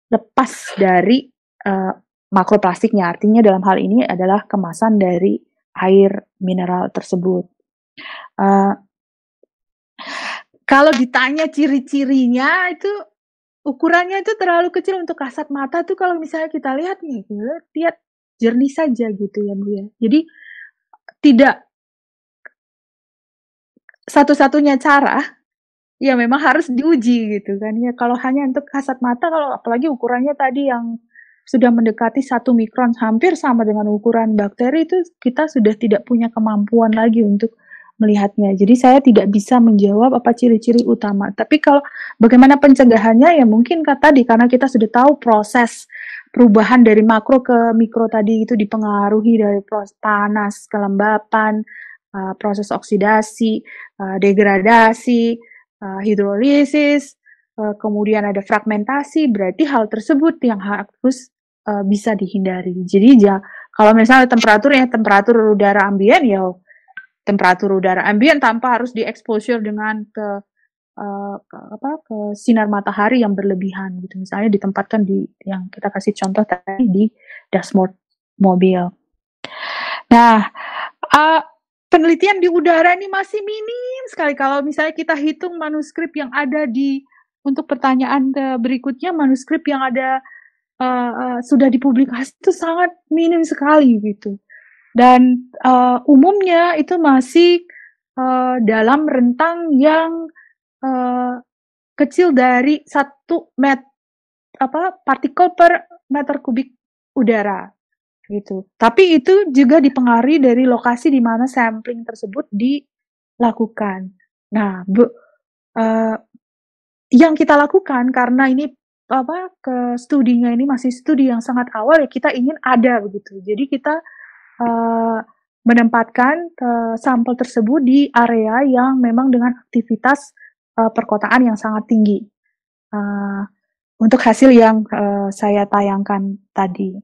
lepas dari uh, makroplastiknya. Artinya dalam hal ini adalah kemasan dari air mineral tersebut. Uh, kalau ditanya ciri-cirinya itu ukurannya itu terlalu kecil untuk kasat mata tuh kalau misalnya kita lihat nih, lihat jernih saja gitu ya Bu ya. Jadi tidak satu-satunya cara ya memang harus diuji gitu kan ya kalau hanya untuk kasat mata kalau apalagi ukurannya tadi yang sudah mendekati satu mikron hampir sama dengan ukuran bakteri itu kita sudah tidak punya kemampuan lagi untuk melihatnya. Jadi saya tidak bisa menjawab apa ciri-ciri utama. Tapi kalau bagaimana pencegahannya ya mungkin kata tadi karena kita sudah tahu proses perubahan dari makro ke mikro tadi itu dipengaruhi dari proses panas, kelembapan, uh, proses oksidasi, uh, degradasi, uh, hidrolisis, uh, kemudian ada fragmentasi, berarti hal tersebut yang harus uh, bisa dihindari. Jadi ya kalau misalnya temperaturnya temperatur udara ambien ya temperatur udara ambien tanpa harus dieksposur dengan ke uh, apa ke sinar matahari yang berlebihan gitu. Misalnya ditempatkan di yang kita kasih contoh tadi di dashboard mobil. Nah, uh, penelitian di udara ini masih minim sekali. Kalau misalnya kita hitung manuskrip yang ada di untuk pertanyaan berikutnya, manuskrip yang ada uh, uh, sudah dipublikasi itu sangat minim sekali gitu. Dan uh, umumnya itu masih uh, dalam rentang yang uh, kecil dari satu met apa partikel per meter kubik udara gitu. Tapi itu juga dipengaruhi dari lokasi di mana sampling tersebut dilakukan. Nah, bu, uh, yang kita lakukan karena ini apa ke studinya ini masih studi yang sangat awal ya kita ingin ada begitu. Jadi kita uh, menempatkan uh, sampel tersebut di area yang memang dengan aktivitas uh, perkotaan yang sangat tinggi. Uh, untuk hasil yang uh, saya tayangkan tadi.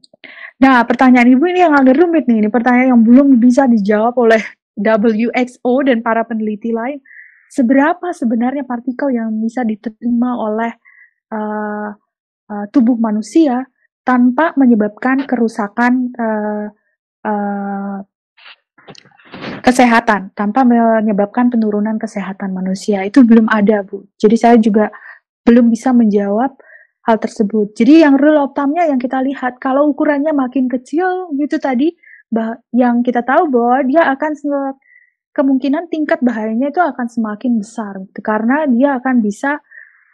Nah, pertanyaan Ibu ini yang agak rumit nih, ini pertanyaan yang belum bisa dijawab oleh WHO dan para peneliti lain. Seberapa sebenarnya partikel yang bisa diterima oleh uh, uh, tubuh manusia tanpa menyebabkan kerusakan uh, uh, kesehatan, tanpa menyebabkan penurunan kesehatan manusia. Itu belum ada, Bu. Jadi saya juga belum bisa menjawab hal tersebut. Jadi yang rule of thumb-nya yang kita lihat kalau ukurannya makin kecil gitu tadi yang kita tahu bahwa dia akan kemungkinan tingkat bahayanya itu akan semakin besar gitu. karena dia akan bisa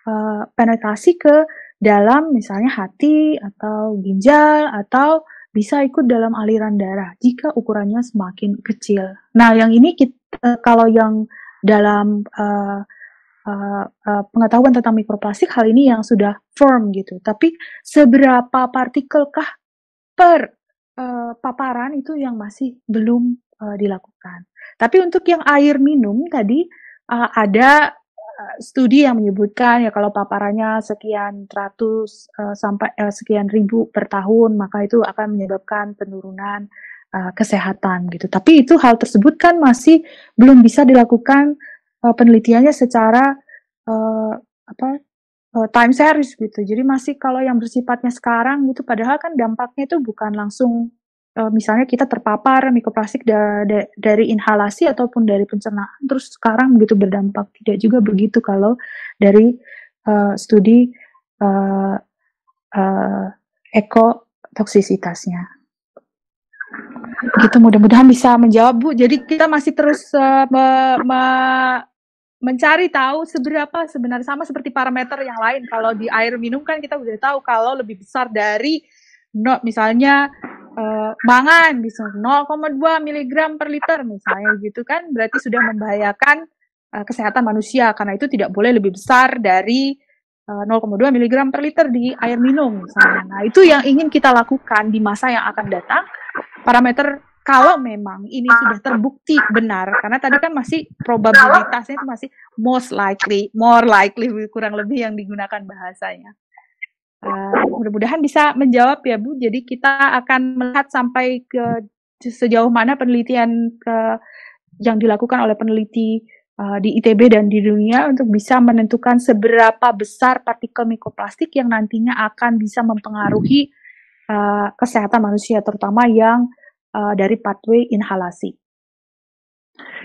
uh, penetrasi ke dalam misalnya hati atau ginjal atau bisa ikut dalam aliran darah jika ukurannya semakin kecil. Nah, yang ini kita kalau yang dalam uh, uh, uh, pengetahuan tentang mikroplastik hal ini yang sudah firm gitu. Tapi seberapa partikelkah per uh, paparan itu yang masih belum uh, dilakukan. Tapi untuk yang air minum tadi uh, ada studi yang menyebutkan ya kalau paparannya sekian ratus uh, sampai uh, sekian ribu per tahun maka itu akan menyebabkan penurunan uh, kesehatan gitu. Tapi itu hal tersebut kan masih belum bisa dilakukan uh, penelitiannya secara uh, apa uh, time series gitu. Jadi masih kalau yang bersifatnya sekarang gitu, padahal kan dampaknya itu bukan langsung uh, misalnya kita terpapar mikroplastik da da dari inhalasi ataupun dari pencernaan, terus sekarang begitu berdampak. Tidak juga begitu kalau dari uh, studi uh, uh, ekotoksisitasnya. Gitu mudah-mudahan bisa menjawab Bu. Jadi kita masih terus uh, me, me, mencari tahu seberapa sebenarnya sama seperti parameter yang lain. Kalau di air minum kan kita udah tahu kalau lebih besar dari no, misalnya uh, mangan bisa 0,2 mg per liter misalnya gitu kan berarti sudah membahayakan uh, kesehatan manusia karena itu tidak boleh lebih besar dari uh, 0,2 mg per liter di air minum misalnya. Nah, itu yang ingin kita lakukan di masa yang akan datang. Parameter kalau memang ini sudah terbukti benar karena tadi kan masih probabilitasnya itu masih most likely, more likely kurang lebih yang digunakan bahasanya. Uh, mudah-mudahan bisa menjawab ya Bu. Jadi kita akan melihat sampai ke sejauh mana penelitian ke, yang dilakukan oleh peneliti uh, di ITB dan di dunia untuk bisa menentukan seberapa besar partikel mikroplastik yang nantinya akan bisa mempengaruhi uh, kesehatan manusia, terutama yang uh, dari pathway inhalasi.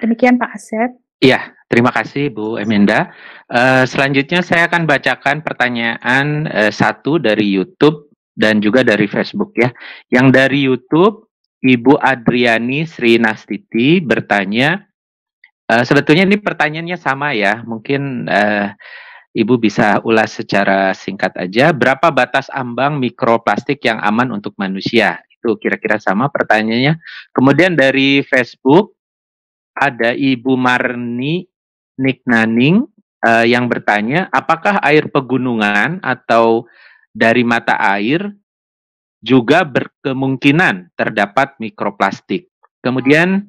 Demikian Pak Asep. Iya, terima kasih Bu Emenda. Uh, selanjutnya saya akan bacakan pertanyaan uh, satu dari YouTube dan juga dari Facebook ya. Yang dari YouTube, Ibu Adriani Sri Nastiti bertanya, uh, sebetulnya ini pertanyaannya sama ya, mungkin uh, Ibu bisa ulas secara singkat aja, berapa batas ambang mikroplastik yang aman untuk manusia? Itu kira-kira sama pertanyaannya. Kemudian dari Facebook, ada Ibu Marni Niknaning uh, yang bertanya, apakah air pegunungan atau dari mata air juga berkemungkinan terdapat mikroplastik. Kemudian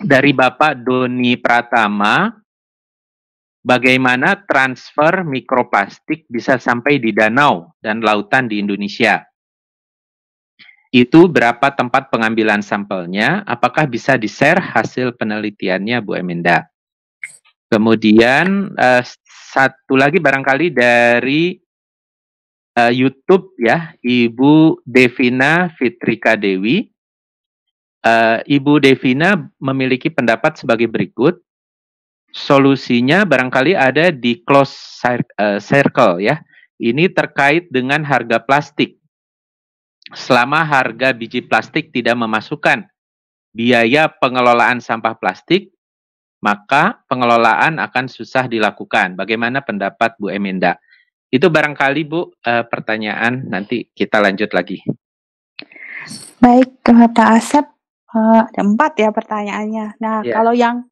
dari Bapak Doni Pratama, bagaimana transfer mikroplastik bisa sampai di danau dan lautan di Indonesia? Itu berapa tempat pengambilan sampelnya, apakah bisa di-share hasil penelitiannya Bu Eminda. Kemudian uh, satu lagi barangkali dari uh, YouTube ya, Ibu Devina Fitrika Dewi. Uh, Ibu Devina memiliki pendapat sebagai berikut. Solusinya barangkali ada di close circle ya. Ini terkait dengan harga plastik selama harga biji plastik tidak memasukkan biaya pengelolaan sampah plastik, maka pengelolaan akan susah dilakukan. Bagaimana pendapat Bu Emenda? Itu barangkali Bu eh, pertanyaan nanti kita lanjut lagi. Baik, Pak Asep, uh, ada empat ya pertanyaannya. Nah, yeah. kalau yang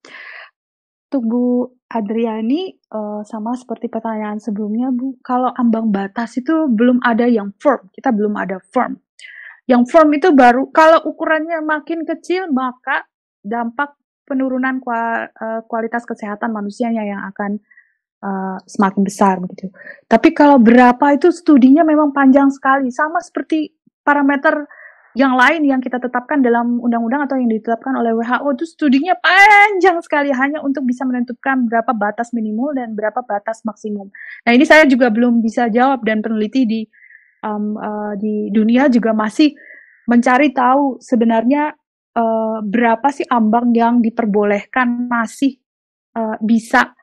tubuh Adriani uh, sama seperti pertanyaan sebelumnya Bu, kalau ambang batas itu belum ada yang firm, kita belum ada firm. Yang firm itu baru kalau ukurannya makin kecil maka dampak penurunan eh, kualitas kesehatan manusianya yang akan uh, semakin besar begitu. Tapi kalau berapa itu studinya memang panjang sekali, sama seperti parameter yang lain yang kita tetapkan dalam undang-undang atau yang ditetapkan oleh WHO itu studinya panjang sekali hanya untuk bisa menentukan berapa batas minimal dan berapa batas maksimum. Nah ini saya juga belum bisa jawab dan peneliti di um, uh, di dunia juga masih mencari tahu sebenarnya uh, berapa sih ambang yang diperbolehkan masih uh, bisa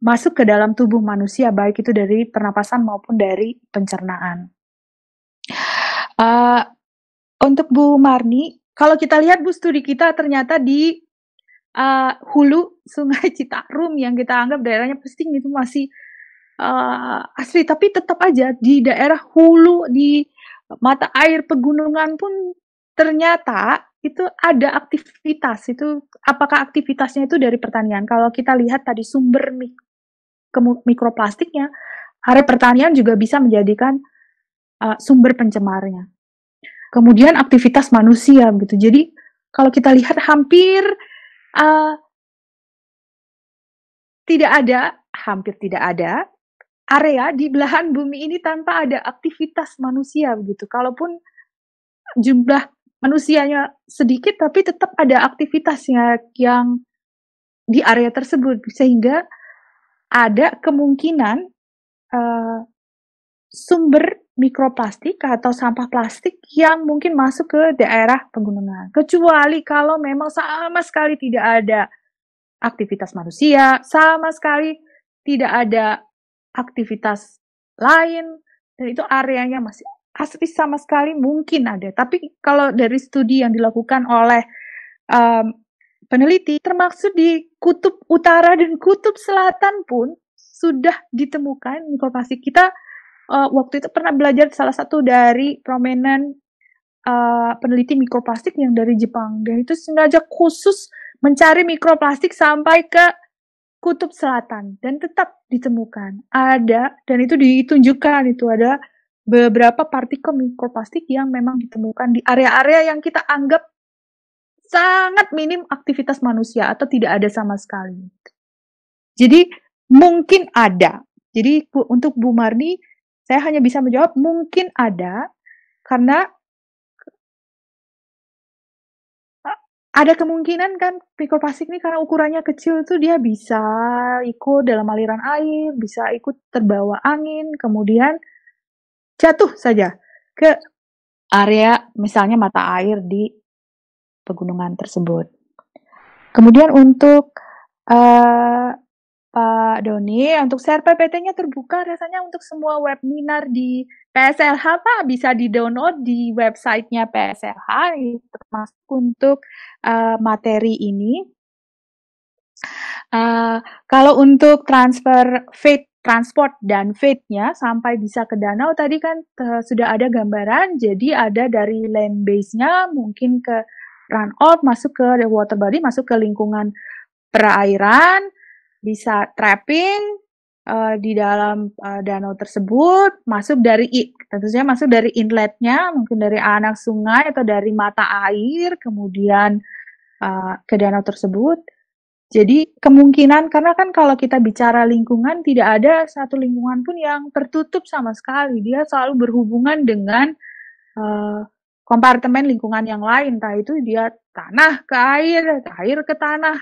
masuk ke dalam tubuh manusia baik itu dari pernapasan maupun dari pencernaan. Uh, untuk Bu Marni, kalau kita lihat Bu studi kita ternyata di uh, hulu Sungai Citarum yang kita anggap daerahnya pesting itu masih uh, asli tapi tetap aja di daerah hulu di mata air pegunungan pun ternyata itu ada aktivitas. Itu apakah aktivitasnya itu dari pertanian? Kalau kita lihat tadi sumber mik mikroplastiknya area pertanian juga bisa menjadikan uh, sumber pencemarnya kemudian aktivitas manusia gitu jadi kalau kita lihat hampir uh, tidak ada hampir tidak ada area di belahan bumi ini tanpa ada aktivitas manusia begitu. Kalaupun jumlah manusianya sedikit tapi tetap ada aktivitasnya yang di area tersebut sehingga ada kemungkinan uh, sumber mikroplastik atau sampah plastik yang mungkin masuk ke daerah pegunungan. Kecuali kalau memang sama sekali tidak ada aktivitas manusia, sama sekali tidak ada aktivitas lain, dan itu areanya masih asli sama sekali mungkin ada. Tapi kalau dari studi yang dilakukan oleh um, peneliti, termasuk di kutub utara dan kutub selatan pun sudah ditemukan mikroplastik. Kita uh, waktu itu pernah belajar salah satu dari prominent uh, peneliti mikroplastik yang dari Jepang dan itu sengaja khusus mencari mikroplastik sampai ke kutub selatan dan tetap ditemukan ada dan itu ditunjukkan itu ada beberapa partikel mikroplastik yang memang ditemukan di area-area yang kita anggap sangat minim aktivitas manusia atau tidak ada sama sekali. Jadi mungkin ada. Jadi untuk Bu Marni saya hanya bisa menjawab mungkin ada karena ada kemungkinan kan mikroplastik ini karena ukurannya kecil itu dia bisa ikut dalam aliran air, bisa ikut terbawa angin, kemudian jatuh saja ke area misalnya mata air di pegunungan tersebut. Kemudian untuk uh, Pak Doni, untuk share PPT-nya terbuka rasanya untuk semua webinar di PSLH, Pak, bisa di-download di websitenya PSLH, termasuk untuk uh, materi ini. Uh, kalau untuk transfer feed, transport dan feed-nya sampai bisa ke danau, tadi kan uh, sudah ada gambaran, jadi ada dari land base-nya, mungkin ke run out, masuk ke water body, masuk ke lingkungan perairan, bisa trapping uh, di dalam uh, danau tersebut, masuk dari tentu saja masuk dari inletnya, mungkin dari anak sungai atau dari mata air, kemudian uh, ke danau tersebut. Jadi kemungkinan karena kan kalau kita bicara lingkungan tidak ada satu lingkungan pun yang tertutup sama sekali. Dia selalu berhubungan dengan uh, kompartemen lingkungan yang lain. Entah itu dia tanah ke air, air ke tanah,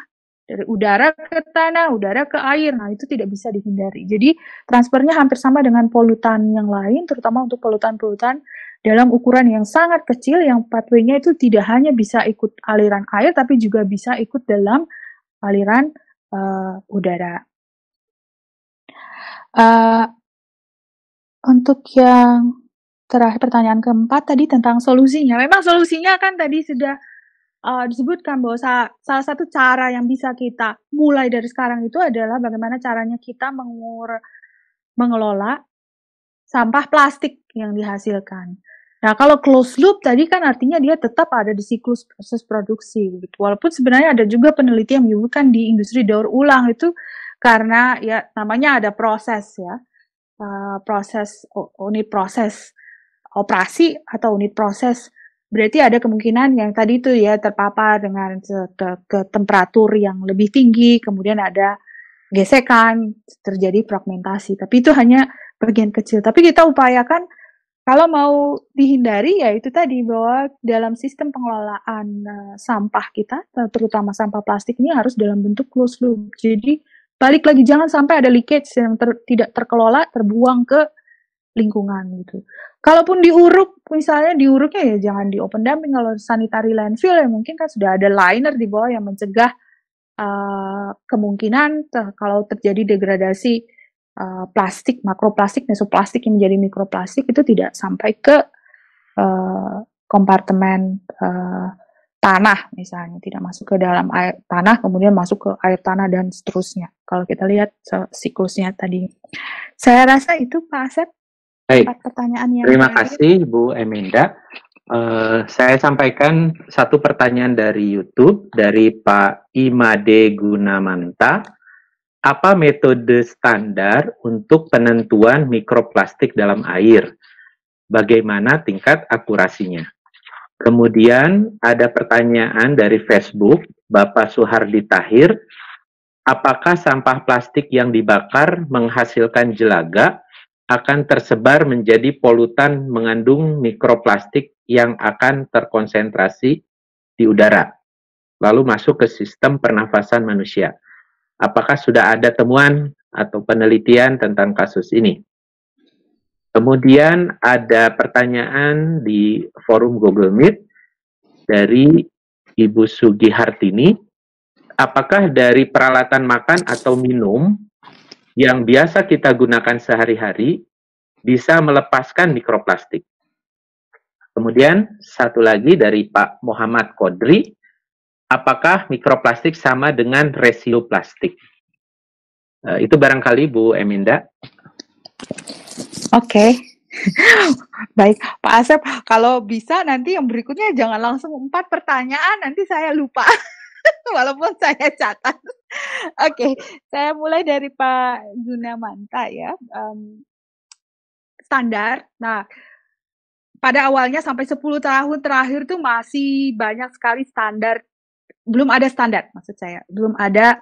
dari udara ke tanah, udara ke air. Nah, itu tidak bisa dihindari. Jadi, transfernya hampir sama dengan polutan yang lain, terutama untuk polutan-polutan dalam ukuran yang sangat kecil, yang pathway-nya itu tidak hanya bisa ikut aliran air, tapi juga bisa ikut dalam aliran uh, udara. Uh, untuk yang terakhir pertanyaan keempat tadi tentang solusinya. Memang solusinya kan tadi sudah uh, disebutkan bahwa sa salah satu cara yang bisa kita mulai dari sekarang itu adalah bagaimana caranya kita mengur mengelola sampah plastik yang dihasilkan. Nah, kalau close loop tadi kan artinya dia tetap ada di siklus proses produksi. Gitu. Walaupun sebenarnya ada juga penelitian yang menyebutkan di industri daur ulang itu karena ya namanya ada proses ya, uh, proses unit proses operasi atau unit proses berarti ada kemungkinan yang tadi itu ya terpapar dengan ke, ke temperatur yang lebih tinggi, kemudian ada gesekan, terjadi fragmentasi. Tapi itu hanya bagian kecil. Tapi kita upayakan kalau mau dihindari ya itu tadi bahwa dalam sistem pengelolaan uh, sampah kita, terutama sampah plastik ini harus dalam bentuk closed loop. Jadi balik lagi jangan sampai ada leakage yang ter, tidak terkelola terbuang ke lingkungan gitu. Kalaupun diuruk, misalnya diuruknya ya jangan di open dumping. Kalau sanitary landfill ya mungkin kan sudah ada liner di bawah yang mencegah uh, kemungkinan ter kalau terjadi degradasi uh, plastik, makroplastik, mesoplastik yang menjadi mikroplastik itu tidak sampai ke uh, kompartemen uh, tanah misalnya, tidak masuk ke dalam air tanah, kemudian masuk ke air tanah dan seterusnya. Kalau kita lihat siklusnya tadi. Saya rasa itu Pak Asep Baik. pertanyaan yang Terima kasih Bu Eminda. Uh, saya sampaikan satu pertanyaan dari YouTube dari Pak Imade Gunamanta. Apa metode standar untuk penentuan mikroplastik dalam air? Bagaimana tingkat akurasinya? Kemudian ada pertanyaan dari Facebook, Bapak Suhardi Tahir. Apakah sampah plastik yang dibakar menghasilkan jelaga akan tersebar menjadi polutan mengandung mikroplastik yang akan terkonsentrasi di udara, lalu masuk ke sistem pernafasan manusia. Apakah sudah ada temuan atau penelitian tentang kasus ini. Kemudian ada pertanyaan di forum Google Meet dari Ibu Sugi Hartini. Apakah dari peralatan makan atau minum yang biasa kita gunakan sehari-hari bisa melepaskan mikroplastik? Kemudian satu lagi dari Pak Muhammad Kodri, apakah mikroplastik sama dengan resio plastik? Uh, itu barangkali Bu Eminda. Oke. Okay. Baik, Pak Asep, kalau bisa nanti yang berikutnya jangan langsung empat pertanyaan, nanti saya lupa. Walaupun saya catat. Oke, okay, saya mulai dari Pak Manta ya. Um, standar. Nah, pada awalnya sampai 10 tahun terakhir tuh masih banyak sekali standar. Belum ada standar, maksud saya. Belum ada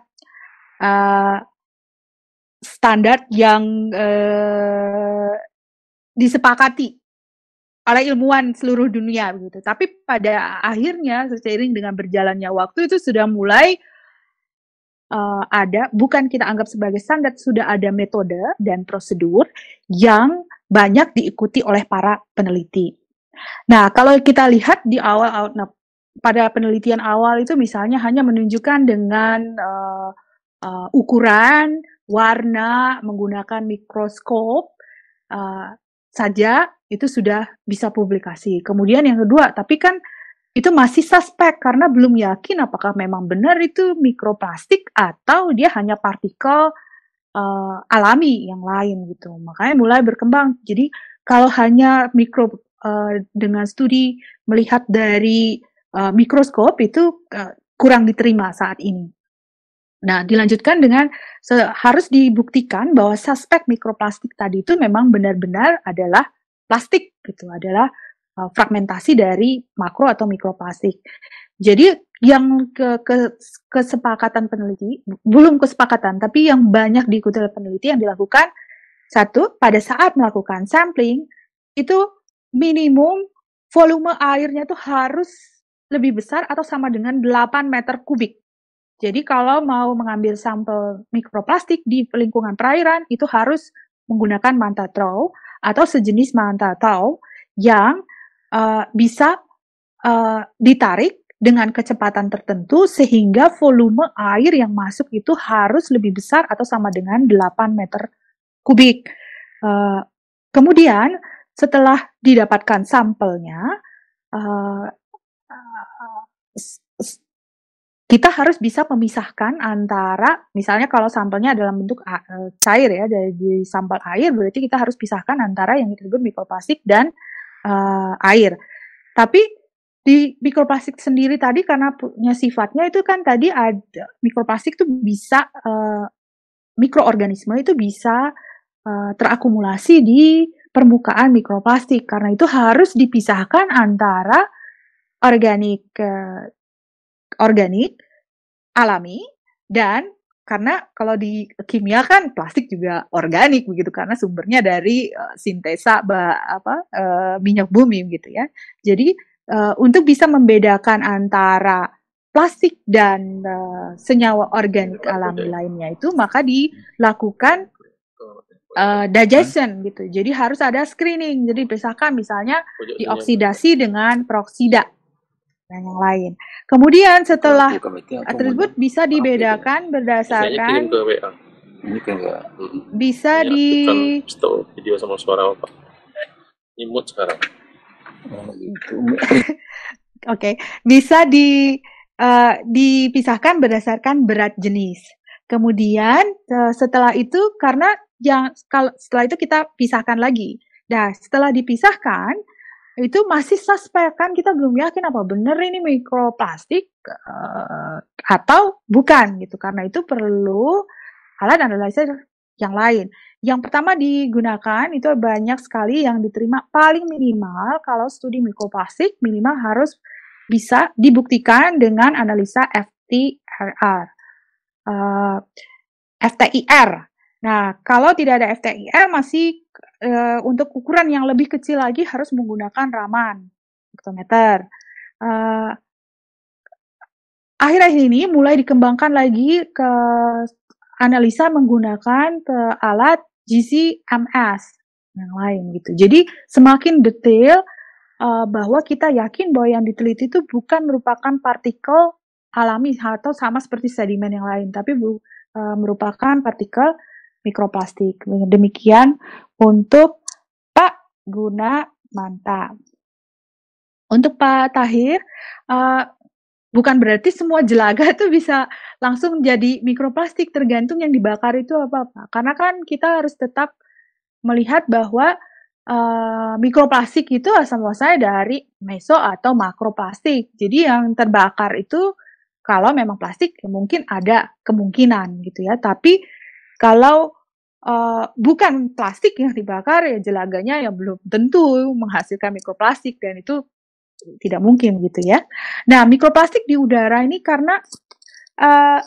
uh, standar yang uh, disepakati oleh ilmuwan seluruh dunia begitu. Tapi pada akhirnya seiring dengan berjalannya waktu itu sudah mulai uh, ada bukan kita anggap sebagai standar sudah ada metode dan prosedur yang banyak diikuti oleh para peneliti. Nah, kalau kita lihat di awal nah, pada penelitian awal itu misalnya hanya menunjukkan dengan uh, uh, ukuran warna, menggunakan mikroskop uh, saja itu sudah bisa publikasi. Kemudian yang kedua, tapi kan itu masih suspek karena belum yakin apakah memang benar itu mikroplastik atau dia hanya partikel uh, alami yang lain gitu. Makanya mulai berkembang. Jadi kalau hanya mikro uh, dengan studi melihat dari uh, mikroskop itu uh, kurang diterima saat ini. Nah, dilanjutkan dengan harus dibuktikan bahwa suspek mikroplastik tadi itu memang benar-benar adalah plastik gitu, adalah uh, fragmentasi dari makro atau mikroplastik. Jadi yang ke, ke kesepakatan peneliti belum kesepakatan, tapi yang banyak diikuti oleh peneliti yang dilakukan satu pada saat melakukan sampling itu minimum volume airnya itu harus lebih besar atau sama dengan 8 meter kubik jadi kalau mau mengambil sampel mikroplastik di lingkungan perairan itu harus menggunakan manta trow atau sejenis manta trow yang uh, bisa uh, ditarik dengan kecepatan tertentu sehingga volume air yang masuk itu harus lebih besar atau sama dengan 8 meter kubik. Uh, kemudian setelah didapatkan sampelnya, kita harus bisa memisahkan antara misalnya kalau sampelnya dalam bentuk uh, cair ya dari sampel air berarti kita harus pisahkan antara yang disebut mikroplastik dan uh, air. Tapi di mikroplastik sendiri tadi karena punya sifatnya itu kan tadi ada mikroplastik itu bisa uh, mikroorganisme itu bisa uh, terakumulasi di permukaan mikroplastik karena itu harus dipisahkan antara organik uh, organik, alami, dan karena kalau di kimia kan plastik juga organik begitu karena sumbernya dari uh, sintesa ba, apa uh, minyak bumi gitu ya. Jadi uh, untuk bisa membedakan antara plastik dan uh, senyawa organik alami lainnya itu maka dilakukan uh, digestion gitu. Jadi harus ada screening. Jadi pisahkan misalnya dioksidasi dengan peroksida dan yang lain. Kemudian setelah atribut bisa dibedakan berdasarkan ini kan bisa di stop video sama suara apa. Imut sekarang. Oh, gitu. oke okay. bisa di uh, dipisahkan berdasarkan berat jenis. Kemudian uh, setelah itu karena yang kalau setelah itu kita pisahkan lagi. Nah setelah dipisahkan itu masih suspek kan kita belum yakin apa benar ini mikroplastik uh, atau bukan gitu karena itu perlu alat analisis yang lain. Yang pertama digunakan itu banyak sekali yang diterima paling minimal kalau studi mikroplastik minimal harus bisa dibuktikan dengan analisa FTIR. Uh, FTIR. Nah, kalau tidak ada FTIR masih uh, untuk ukuran yang lebih kecil lagi harus menggunakan Raman hektometer. Uh, akhir-akhir ini mulai dikembangkan lagi ke analisa menggunakan alat GCMS yang lain gitu. Jadi semakin detail uh, bahwa kita yakin bahwa yang diteliti itu bukan merupakan partikel alami atau sama seperti sedimen yang lain, tapi bu, uh, merupakan partikel mikroplastik. Demikian untuk Pak Guna Manta. Untuk Pak Tahir, uh, bukan berarti semua jelaga itu bisa langsung jadi mikroplastik tergantung yang dibakar itu apa apa karena kan kita harus tetap melihat bahwa uh, mikroplastik itu asal muasalnya dari meso atau makroplastik jadi yang terbakar itu kalau memang plastik ya mungkin ada kemungkinan gitu ya tapi kalau uh, bukan plastik yang dibakar ya jelaganya ya belum tentu menghasilkan mikroplastik dan itu tidak mungkin gitu ya. Nah, mikroplastik di udara ini karena uh,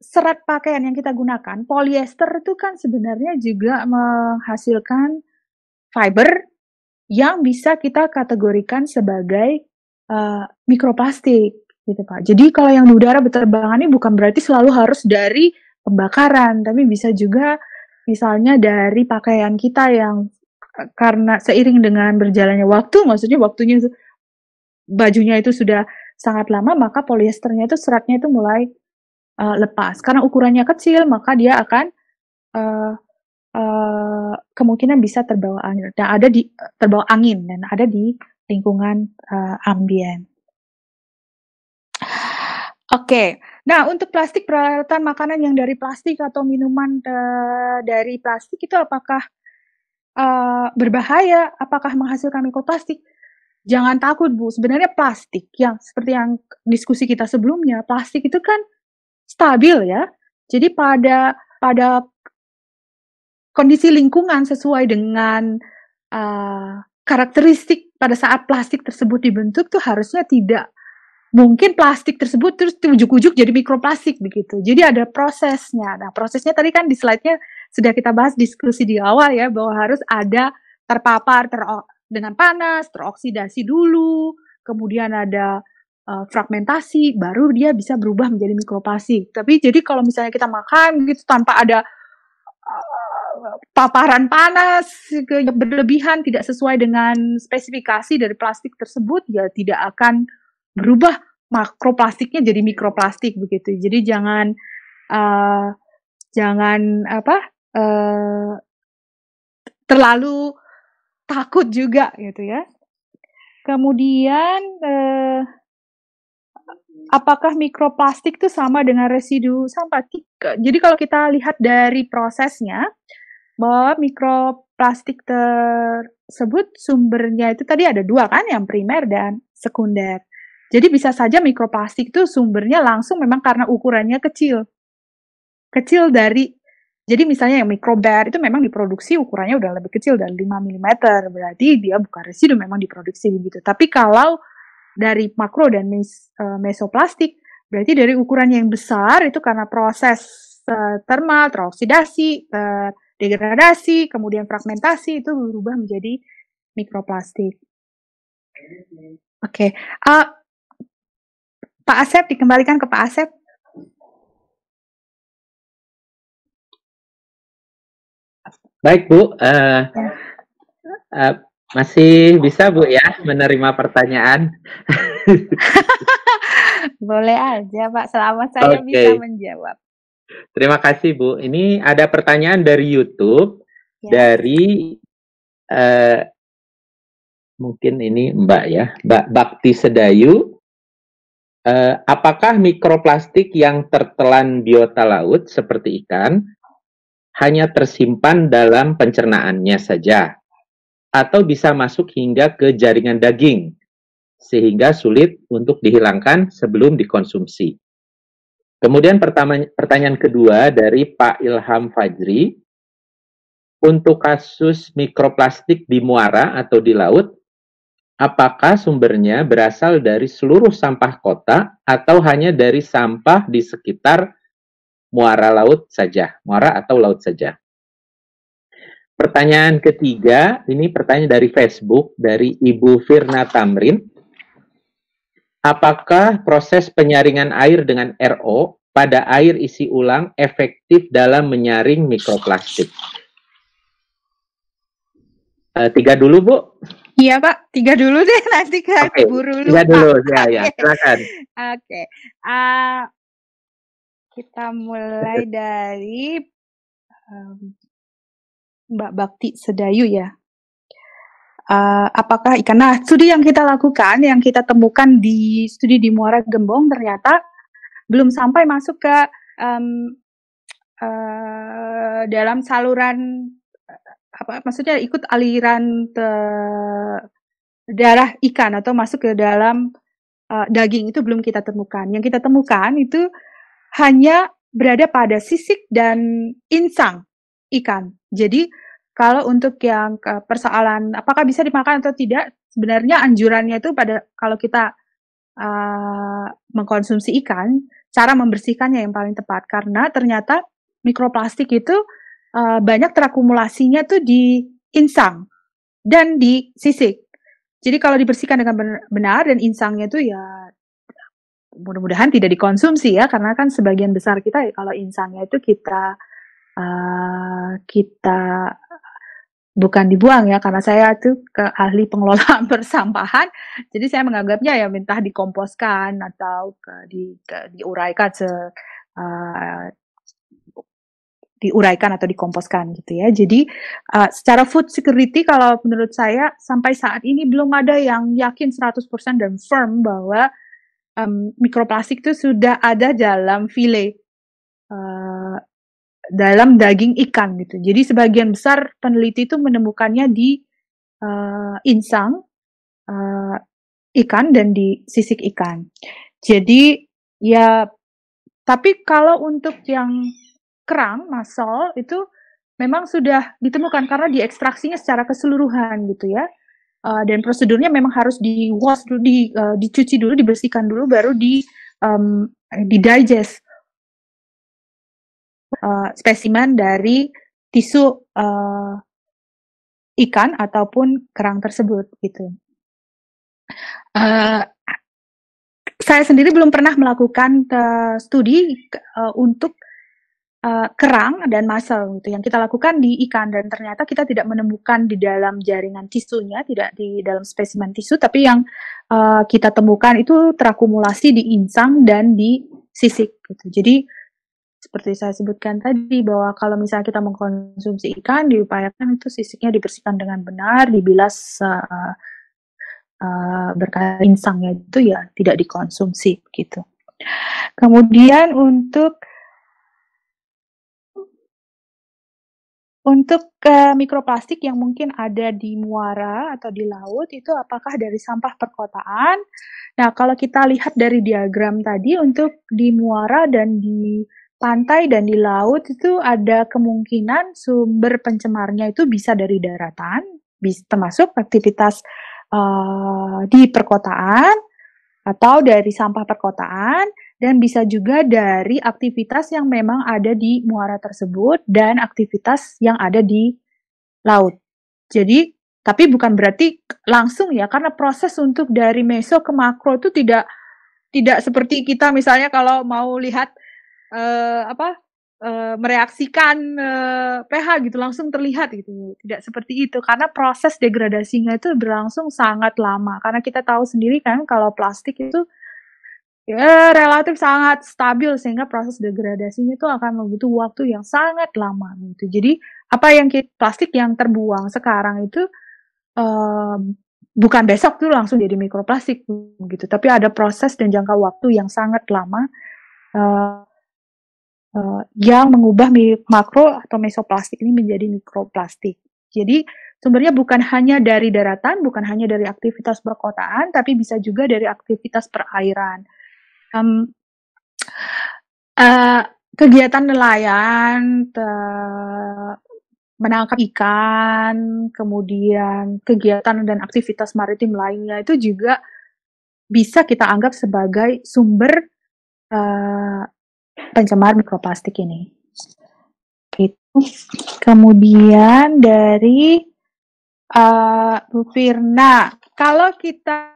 serat pakaian yang kita gunakan, polyester itu kan sebenarnya juga menghasilkan fiber yang bisa kita kategorikan sebagai uh, mikroplastik gitu Pak. Jadi kalau yang di udara berterbangan ini bukan berarti selalu harus dari pembakaran, tapi bisa juga misalnya dari pakaian kita yang karena seiring dengan berjalannya waktu, maksudnya waktunya bajunya itu sudah sangat lama, maka polyesternya itu seratnya itu mulai uh, lepas. Karena ukurannya kecil, maka dia akan uh, uh, kemungkinan bisa terbawa angin dan ada di terbawa angin dan ada di lingkungan uh, ambien. Oke, okay. Nah untuk plastik peralatan makanan yang dari plastik atau minuman uh, dari plastik itu apakah uh, berbahaya? Apakah menghasilkan mikroplastik? jangan takut Bu, sebenarnya plastik yang seperti yang diskusi kita sebelumnya, plastik itu kan stabil ya. Jadi pada pada kondisi lingkungan sesuai dengan uh, karakteristik pada saat plastik tersebut dibentuk tuh harusnya tidak mungkin plastik tersebut terus ujuk-ujuk jadi mikroplastik begitu. Jadi ada prosesnya. Nah, prosesnya tadi kan di slide-nya sudah kita bahas diskusi di awal ya bahwa harus ada terpapar ter dengan panas, teroksidasi dulu, kemudian ada uh, fragmentasi, baru dia bisa berubah menjadi mikroplastik. Tapi jadi kalau misalnya kita makan gitu tanpa ada uh, paparan panas berlebihan tidak sesuai dengan spesifikasi dari plastik tersebut, ya tidak akan berubah makroplastiknya jadi mikroplastik begitu. Jadi jangan uh, jangan apa uh, terlalu takut juga gitu ya. Kemudian eh, apakah mikroplastik itu sama dengan residu sampah? Jadi kalau kita lihat dari prosesnya bahwa mikroplastik tersebut sumbernya itu tadi ada dua kan, yang primer dan sekunder. Jadi bisa saja mikroplastik itu sumbernya langsung memang karena ukurannya kecil. Kecil dari jadi misalnya yang microbat itu memang diproduksi ukurannya udah lebih kecil dari 5 mm, berarti dia bukan residu memang diproduksi begitu. Tapi kalau dari makro dan mes, uh, mesoplastik, berarti dari ukuran yang besar itu karena proses uh, termal, teroksidasi, terdegradasi, kemudian fragmentasi itu berubah menjadi mikroplastik. Oke, okay. uh, Pak Asep dikembalikan ke Pak Asep. Baik Bu, uh, uh, masih bisa Bu ya menerima pertanyaan? Boleh aja Pak, selama saya okay. bisa menjawab. Terima kasih Bu. Ini ada pertanyaan dari YouTube ya. dari uh, mungkin ini Mbak ya, Mbak Bakti Sedayu. Uh, apakah mikroplastik yang tertelan biota laut seperti ikan hanya tersimpan dalam pencernaannya saja, atau bisa masuk hingga ke jaringan daging, sehingga sulit untuk dihilangkan sebelum dikonsumsi. Kemudian pertanyaan kedua dari Pak Ilham Fajri, untuk kasus mikroplastik di muara atau di laut, apakah sumbernya berasal dari seluruh sampah kota atau hanya dari sampah di sekitar muara laut saja, muara atau laut saja. Pertanyaan ketiga, ini pertanyaan dari Facebook, dari Ibu Firna Tamrin. Apakah proses penyaringan air dengan RO pada air isi ulang efektif dalam menyaring mikroplastik? Uh, tiga dulu, Bu. Iya, Pak. Tiga dulu deh, nanti kan okay. buru lupa. Tiga dulu, ya, ya. Silakan. Oke. Okay. Uh, kita mulai dari um, Mbak Bakti Sedayu ya. Uh, apakah ikan? Nah, studi yang kita lakukan, yang kita temukan di studi di Muara Gembong ternyata belum sampai masuk ke um, uh, dalam saluran apa maksudnya ikut aliran ke darah ikan atau masuk ke dalam uh, daging itu belum kita temukan. Yang kita temukan itu hanya berada pada sisik dan insang ikan. Jadi kalau untuk yang persoalan apakah bisa dimakan atau tidak, sebenarnya anjurannya itu pada kalau kita uh, mengkonsumsi ikan, cara membersihkannya yang paling tepat karena ternyata mikroplastik itu uh, banyak terakumulasinya tuh di insang dan di sisik. Jadi kalau dibersihkan dengan benar dan insangnya tuh ya mudah-mudahan tidak dikonsumsi ya karena kan sebagian besar kita ya kalau insangnya itu kita uh, kita bukan dibuang ya karena saya tuh ke ahli pengelolaan persampahan jadi saya menganggapnya ya minta dikomposkan atau ke, di ke, diuraikan se uh, diuraikan atau dikomposkan gitu ya. Jadi uh, secara food security kalau menurut saya sampai saat ini belum ada yang yakin 100% dan firm bahwa um, mikroplastik itu sudah ada dalam file uh, dalam daging ikan gitu. Jadi sebagian besar peneliti itu menemukannya di uh, insang uh, ikan dan di sisik ikan. Jadi ya tapi kalau untuk yang kerang, masol itu memang sudah ditemukan karena diekstraksinya secara keseluruhan gitu ya. Uh, dan prosedurnya memang harus di wash dulu, di, uh, dicuci dulu, dibersihkan dulu, baru di um, di digest uh, spesimen dari tisu uh, ikan ataupun kerang tersebut gitu. Uh, saya sendiri belum pernah melakukan studi uh, untuk uh, kerang dan muscle gitu. Yang kita lakukan di ikan dan ternyata kita tidak menemukan di dalam jaringan tisunya tidak di dalam spesimen tisu tapi yang uh, kita temukan itu terakumulasi di insang dan di sisik gitu. Jadi seperti saya sebutkan tadi bahwa kalau misalnya kita mengkonsumsi ikan diupayakan itu sisiknya dibersihkan dengan benar dibilas uh, uh, berkali insangnya itu ya tidak dikonsumsi gitu. Kemudian untuk Untuk uh, mikroplastik yang mungkin ada di muara atau di laut itu apakah dari sampah perkotaan? Nah, kalau kita lihat dari diagram tadi untuk di muara dan di pantai dan di laut itu ada kemungkinan sumber pencemarnya itu bisa dari daratan, bisa termasuk aktivitas uh, di perkotaan atau dari sampah perkotaan dan bisa juga dari aktivitas yang memang ada di muara tersebut dan aktivitas yang ada di laut. Jadi, tapi bukan berarti langsung ya, karena proses untuk dari meso ke makro itu tidak tidak seperti kita misalnya kalau mau lihat uh, apa uh, mereaksikan uh, pH gitu langsung terlihat gitu. Tidak seperti itu karena proses degradasinya itu berlangsung sangat lama. Karena kita tahu sendiri kan kalau plastik itu ya relatif sangat stabil sehingga proses degradasinya itu akan membutuhkan waktu yang sangat lama gitu. Jadi apa yang kita, plastik yang terbuang sekarang itu um, bukan besok tuh langsung jadi mikroplastik gitu, tapi ada proses dan jangka waktu yang sangat lama uh, uh, yang mengubah makro atau mesoplastik ini menjadi mikroplastik. Jadi sumbernya bukan hanya dari daratan, bukan hanya dari aktivitas perkotaan, tapi bisa juga dari aktivitas perairan um, uh, kegiatan nelayan, menangkap ikan, kemudian kegiatan dan aktivitas maritim lainnya itu juga bisa kita anggap sebagai sumber uh, pencemar mikroplastik ini. Itu. Kemudian dari uh, Firna, kalau kita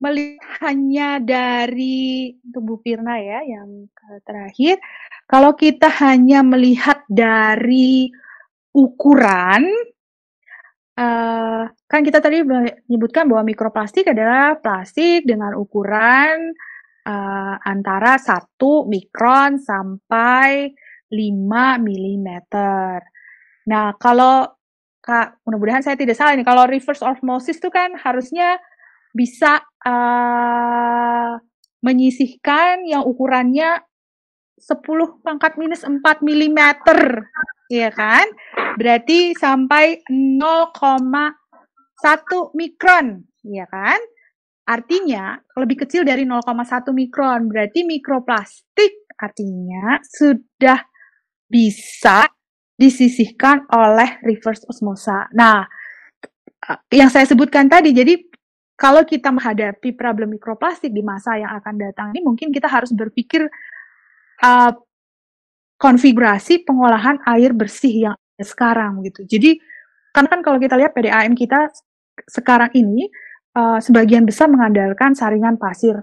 melihat hanya dari tubuh Pirna ya yang terakhir, kalau kita hanya melihat dari ukuran, uh, kan kita tadi menyebutkan bahwa mikroplastik adalah plastik dengan ukuran uh, antara 1 mikron sampai 5 mm. Nah, kalau Kak, mudah-mudahan saya tidak salah nih, kalau reverse osmosis itu kan harusnya bisa uh, menyisihkan yang ukurannya 10 pangkat minus 4 mm, ya kan? Berarti sampai 0,1 mikron, ya kan? Artinya, lebih kecil dari 0,1 mikron, berarti mikroplastik artinya sudah bisa disisihkan oleh reverse osmosa. Nah, yang saya sebutkan tadi, jadi kalau kita menghadapi problem mikroplastik di masa yang akan datang ini, mungkin kita harus berpikir uh, konfigurasi pengolahan air bersih yang ada sekarang gitu. Jadi, karena kan kalau kita lihat PDAM kita sekarang ini, uh, sebagian besar mengandalkan saringan pasir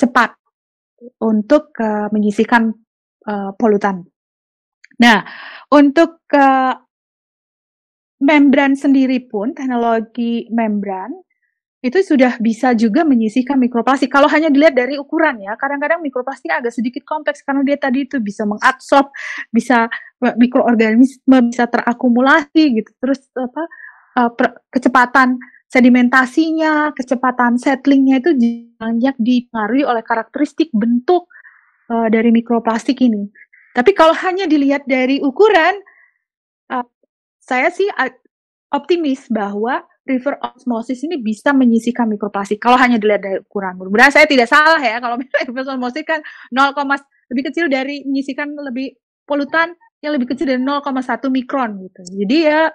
cepat untuk uh, menyisihkan uh, polutan. Nah, untuk uh, membran sendiri pun, teknologi membran itu sudah bisa juga menyisihkan mikroplastik. Kalau hanya dilihat dari ukuran ya, kadang-kadang mikroplastik agak sedikit kompleks karena dia tadi itu bisa mengabsorb, bisa mikroorganisme bisa terakumulasi gitu. Terus apa per, kecepatan sedimentasinya, kecepatan settlingnya itu banyak dipengaruhi oleh karakteristik bentuk uh, dari mikroplastik ini. Tapi kalau hanya dilihat dari ukuran, saya sih optimis bahwa river osmosis ini bisa menyisihkan mikroplastik kalau hanya dilihat dari ukuran. Mudah-mudahan saya tidak salah ya kalau river osmosis kan 0, lebih kecil dari menyisihkan lebih polutan yang lebih kecil dari 0,1 mikron gitu. Jadi ya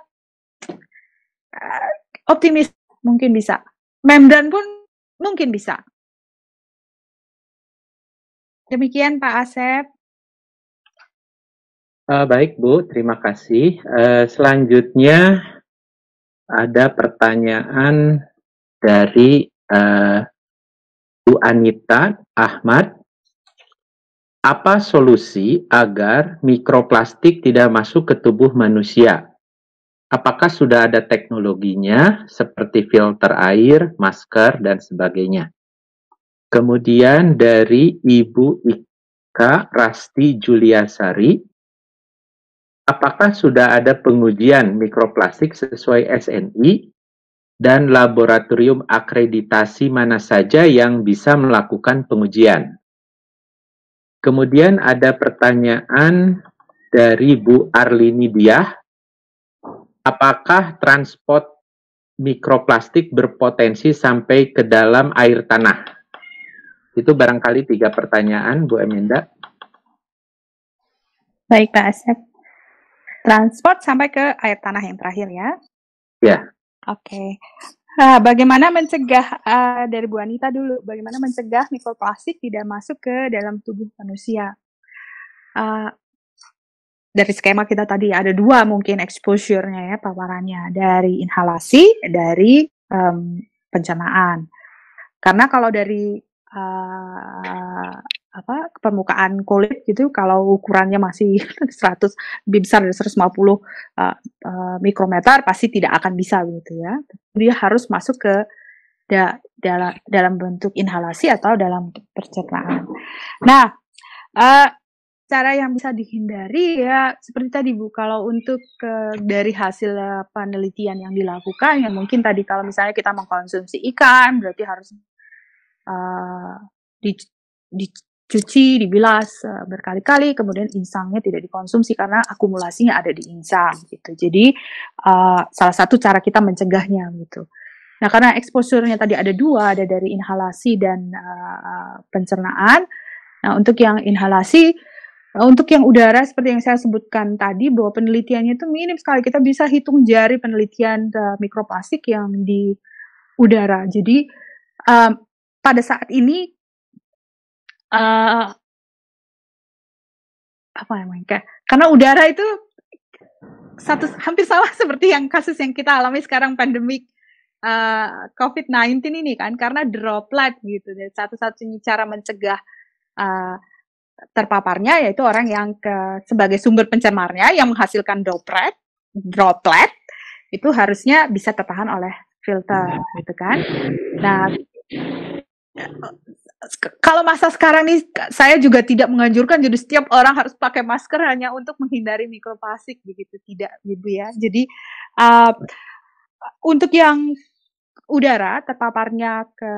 uh, optimis mungkin bisa. Membran pun mungkin bisa. Demikian Pak Asep. Uh, baik Bu, terima kasih. Uh, selanjutnya ada pertanyaan dari uh, Bu Anita Ahmad. Apa solusi agar mikroplastik tidak masuk ke tubuh manusia? Apakah sudah ada teknologinya seperti filter air, masker, dan sebagainya? Kemudian dari Ibu Ika Rasti Juliasari, apakah sudah ada pengujian mikroplastik sesuai SNI dan laboratorium akreditasi mana saja yang bisa melakukan pengujian. Kemudian ada pertanyaan dari Bu Arlini Diah, apakah transport mikroplastik berpotensi sampai ke dalam air tanah? Itu barangkali tiga pertanyaan, Bu Eminda. Baik, Pak Asep transport sampai ke air tanah yang terakhir ya. Ya. Oke. Okay. Nah, bagaimana mencegah uh, dari Bu Anita dulu? Bagaimana mencegah mikroplastik tidak masuk ke dalam tubuh manusia? Uh, dari skema kita tadi ada dua mungkin exposure-nya ya paparannya dari inhalasi, dari um, pencernaan. Karena kalau dari uh, apa permukaan kulit gitu kalau ukurannya masih 100 lebih besar dari 150 uh, uh, mikrometer pasti tidak akan bisa gitu ya. Dia harus masuk ke da, dalam dalam bentuk inhalasi atau dalam pencernaan. Nah, uh, cara yang bisa dihindari ya seperti tadi Bu kalau untuk uh, dari hasil penelitian yang dilakukan ya mungkin tadi kalau misalnya kita mengkonsumsi ikan berarti harus uh, di, di dicuci, dibilas uh, berkali-kali, kemudian insangnya tidak dikonsumsi karena akumulasinya ada di insang gitu. Jadi uh, salah satu cara kita mencegahnya gitu. Nah karena exposure-nya tadi ada dua, ada dari inhalasi dan uh, pencernaan. Nah untuk yang inhalasi, uh, untuk yang udara seperti yang saya sebutkan tadi bahwa penelitiannya itu minim sekali. Kita bisa hitung jari penelitian uh, mikroplastik yang di udara. Jadi uh, pada saat ini uh, apa namanya kayak karena udara itu satu hampir sama seperti yang kasus yang kita alami sekarang pandemik uh, COVID-19 ini kan karena droplet gitu. Dan satu-satunya cara mencegah uh, terpaparnya yaitu orang yang ke, sebagai sumber pencemarnya yang menghasilkan droplet, droplet itu harusnya bisa tertahan oleh filter gitu kan. Nah, kalau masa sekarang nih saya juga tidak menganjurkan. Jadi setiap orang harus pakai masker hanya untuk menghindari mikroplastik begitu. Tidak ibu ya. Jadi uh, untuk yang udara terpaparnya ke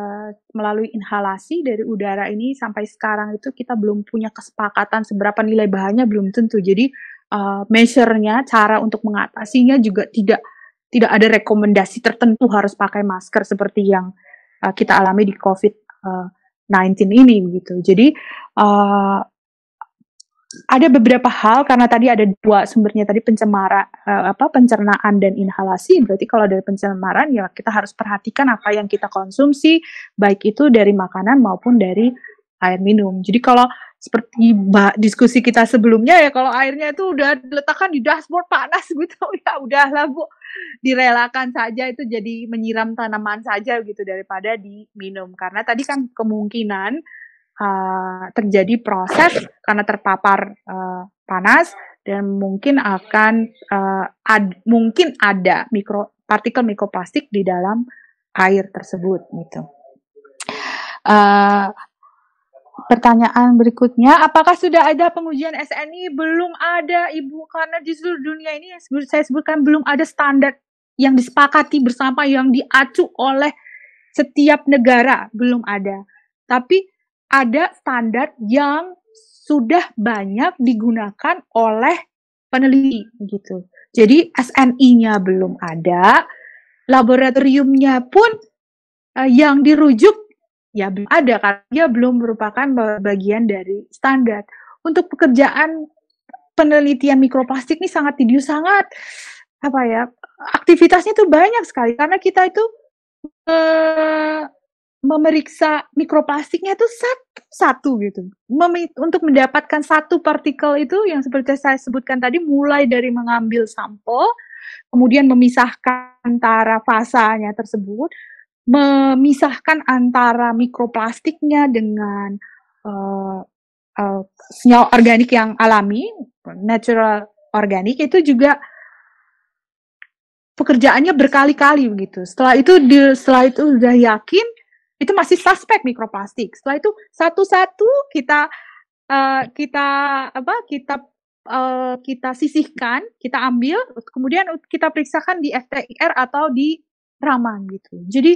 melalui inhalasi dari udara ini sampai sekarang itu kita belum punya kesepakatan seberapa nilai bahannya belum tentu. Jadi uh, measure-nya cara untuk mengatasinya juga tidak tidak ada rekomendasi tertentu harus pakai masker seperti yang uh, kita alami di COVID uh, 19 ini begitu. Jadi uh, ada beberapa hal karena tadi ada dua sumbernya tadi pencemara uh, apa pencernaan dan inhalasi. Berarti kalau dari pencemaran ya kita harus perhatikan apa yang kita konsumsi baik itu dari makanan maupun dari air minum. Jadi kalau seperti diskusi kita sebelumnya ya kalau airnya itu udah diletakkan di dashboard panas gitu ya udahlah Bu direlakan saja itu jadi menyiram tanaman saja gitu daripada diminum karena tadi kan kemungkinan uh, terjadi proses karena terpapar uh, panas dan mungkin akan uh, ad, mungkin ada mikro partikel mikroplastik di dalam air tersebut gitu. Uh, Pertanyaan berikutnya, apakah sudah ada pengujian SNI? Belum ada, Ibu, karena di seluruh dunia ini saya sebutkan belum ada standar yang disepakati bersama yang diacu oleh setiap negara, belum ada. Tapi ada standar yang sudah banyak digunakan oleh peneliti gitu. Jadi SNI-nya belum ada, laboratoriumnya pun uh, yang dirujuk ya belum ada karena dia belum merupakan bagian dari standar. Untuk pekerjaan penelitian mikroplastik ini sangat tidius, sangat apa ya aktivitasnya itu banyak sekali karena kita itu uh, memeriksa mikroplastiknya itu satu-satu gitu. Mem untuk mendapatkan satu partikel itu yang seperti saya sebutkan tadi mulai dari mengambil sampel, kemudian memisahkan antara fasanya tersebut, memisahkan antara mikroplastiknya dengan uh, uh, senyawa organik yang alami, natural organik itu juga pekerjaannya berkali-kali begitu. Setelah itu di, setelah itu sudah yakin itu masih suspek mikroplastik. Setelah itu satu-satu kita uh, kita apa kita uh, kita sisihkan, kita ambil, kemudian kita periksakan di FTIR atau di Raman gitu. Jadi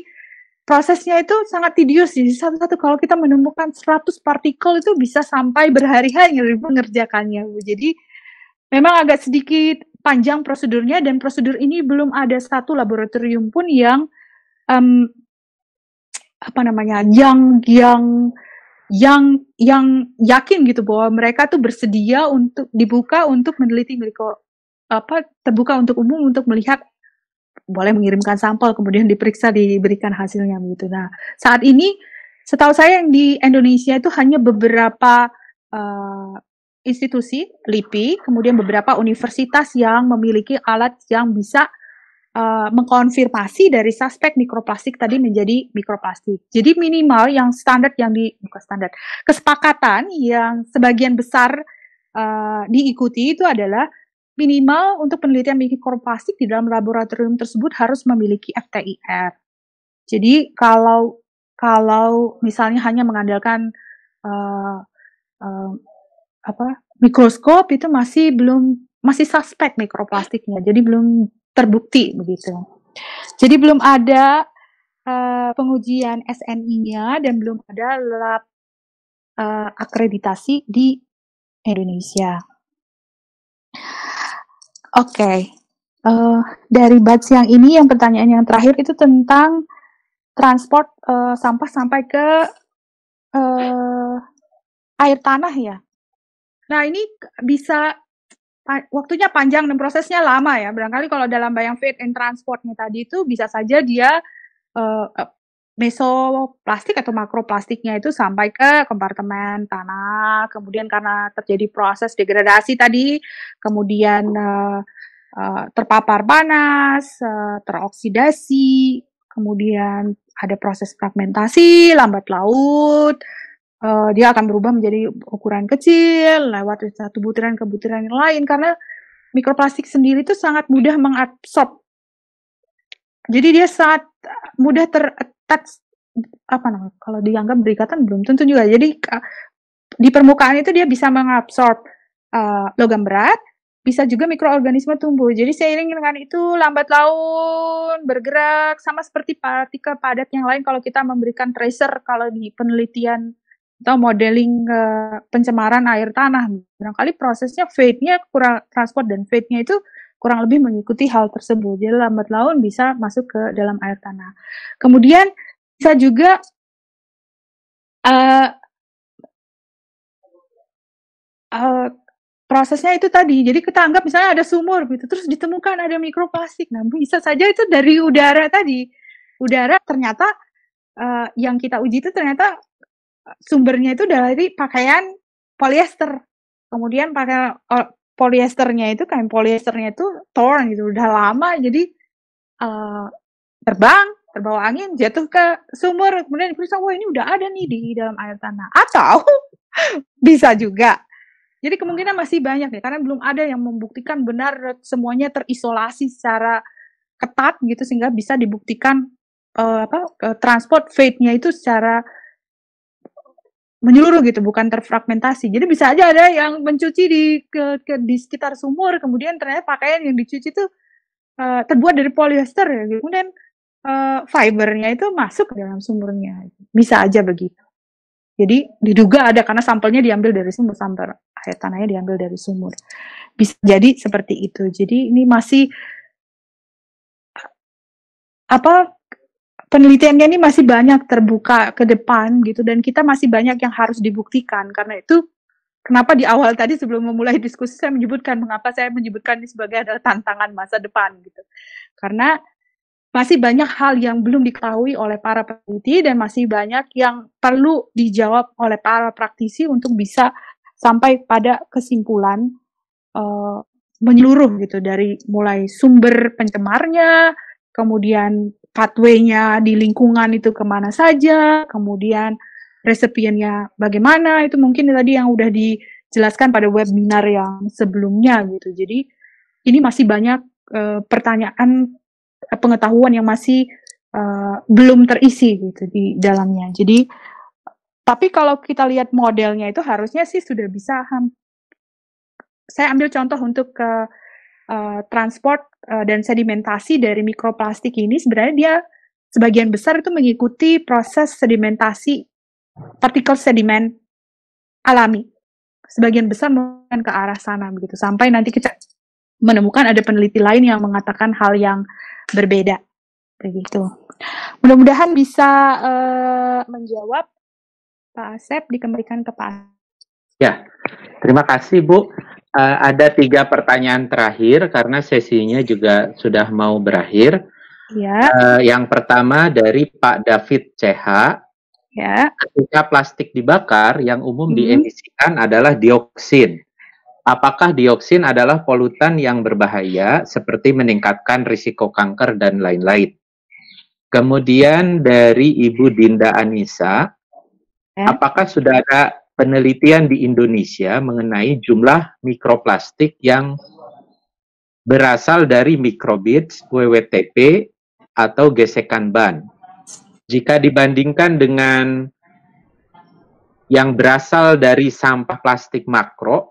prosesnya itu sangat tedious jadi satu-satu kalau kita menemukan 100 partikel itu bisa sampai berhari-hari mengerjakannya Bu. Jadi memang agak sedikit panjang prosedurnya dan prosedur ini belum ada satu laboratorium pun yang um, apa namanya yang yang yang yang yakin gitu bahwa mereka tuh bersedia untuk dibuka untuk meneliti mikro apa terbuka untuk umum untuk melihat boleh mengirimkan sampel kemudian diperiksa diberikan hasilnya begitu. Nah saat ini setahu saya yang di Indonesia itu hanya beberapa uh, institusi LIPI kemudian beberapa universitas yang memiliki alat yang bisa uh, mengkonfirmasi dari suspek mikroplastik tadi menjadi mikroplastik. Jadi minimal yang standar yang di bukan standar kesepakatan yang sebagian besar uh, diikuti itu adalah minimal untuk penelitian mikroplastik di dalam laboratorium tersebut harus memiliki FTIR. Jadi kalau kalau misalnya hanya mengandalkan uh, uh, apa mikroskop itu masih belum masih suspek mikroplastiknya, jadi belum terbukti begitu. Jadi belum ada uh, pengujian SNI-nya dan belum ada lab uh, akreditasi di Indonesia. Oke, okay. uh, eh, dari batch yang ini yang pertanyaan yang terakhir itu tentang transport uh, sampah sampai ke uh, air tanah ya. Nah ini bisa waktunya panjang dan prosesnya lama ya. Barangkali kalau dalam bayang fit and transportnya tadi itu bisa saja dia uh, mesoplastik atau makroplastiknya itu sampai ke kompartemen tanah, kemudian karena terjadi proses degradasi tadi, kemudian uh, uh, terpapar panas, uh, teroksidasi, kemudian ada proses fragmentasi, lambat laut, uh, dia akan berubah menjadi ukuran kecil lewat satu butiran ke butiran yang lain karena mikroplastik sendiri itu sangat mudah mengabsorb. Jadi dia sangat mudah ter-attach apa namanya? Kalau dianggap berikatan belum tentu juga. Jadi di permukaan itu dia bisa mengabsorb uh, logam berat, bisa juga mikroorganisme tumbuh. Jadi seiring dengan itu lambat laun bergerak sama seperti partikel padat yang lain kalau kita memberikan tracer kalau di penelitian atau modeling uh, pencemaran air tanah. Barangkali prosesnya fade-nya kurang transport dan fade-nya itu kurang lebih mengikuti hal tersebut. Jadi lambat laun bisa masuk ke dalam air tanah. Kemudian bisa juga uh, uh, prosesnya itu tadi. Jadi kita anggap misalnya ada sumur gitu, terus ditemukan ada mikroplastik. Nah, bisa saja itu dari udara tadi. Udara ternyata uh, yang kita uji itu ternyata sumbernya itu dari pakaian polyester. Kemudian pakai polyesternya itu kain polyesternya itu torn gitu, udah lama jadi uh, terbang, terbawa angin, jatuh ke sumur, kemudian diperiksa, wah ini udah ada nih di dalam air tanah. Atau bisa juga jadi kemungkinan masih banyak ya, karena belum ada yang membuktikan benar semuanya terisolasi secara ketat gitu sehingga bisa dibuktikan uh, apa transport fate-nya itu secara menyeluruh gitu, bukan terfragmentasi. Jadi bisa aja ada yang mencuci di ke, ke di sekitar sumur, kemudian ternyata pakaian yang dicuci itu uh, terbuat dari polyester ya, gitu. kemudian uh, fibernya itu masuk ke dalam sumurnya. Bisa aja begitu. Jadi diduga ada karena sampelnya diambil dari sumur, sampel air tanahnya diambil dari sumur. Bisa jadi seperti itu. Jadi ini masih apa penelitiannya ini masih banyak terbuka ke depan gitu dan kita masih banyak yang harus dibuktikan. Karena itu kenapa di awal tadi sebelum memulai diskusi saya menyebutkan mengapa saya menyebutkan ini sebagai adalah tantangan masa depan gitu. Karena masih banyak hal yang belum diketahui oleh para peneliti dan masih banyak yang perlu dijawab oleh para praktisi untuk bisa sampai pada kesimpulan uh, menyeluruh gitu dari mulai sumber pencemarnya, kemudian pathway-nya di lingkungan itu ke mana saja, kemudian resepiennya bagaimana, itu mungkin tadi yang udah dijelaskan pada webinar yang sebelumnya gitu. Jadi ini masih banyak uh, pertanyaan pengetahuan yang masih uh, belum terisi gitu di dalamnya. Jadi tapi kalau kita lihat modelnya itu harusnya sih sudah bisa saya ambil contoh untuk ke uh, transport uh, dan sedimentasi dari mikroplastik ini sebenarnya dia sebagian besar itu mengikuti proses sedimentasi partikel sedimen alami. Sebagian besar mungkin ke arah sana begitu sampai nanti kita menemukan ada peneliti lain yang mengatakan hal yang berbeda begitu. Mudah-mudahan bisa uh, menjawab Pak Asep dikembalikan ke Pak. Ya, terima kasih Bu. Uh, ada tiga pertanyaan terakhir karena sesinya juga sudah mau berakhir. Ya. Uh, yang pertama dari Pak David CH. Ya. Ketika plastik dibakar, yang umum hmm. diemisikan adalah dioksin apakah dioksin adalah polutan yang berbahaya seperti meningkatkan risiko kanker dan lain-lain. Kemudian dari Ibu Dinda Anissa, eh? apakah sudah ada penelitian di Indonesia mengenai jumlah mikroplastik yang berasal dari mikrobit, WWTP, atau gesekan ban? Jika dibandingkan dengan yang berasal dari sampah plastik makro,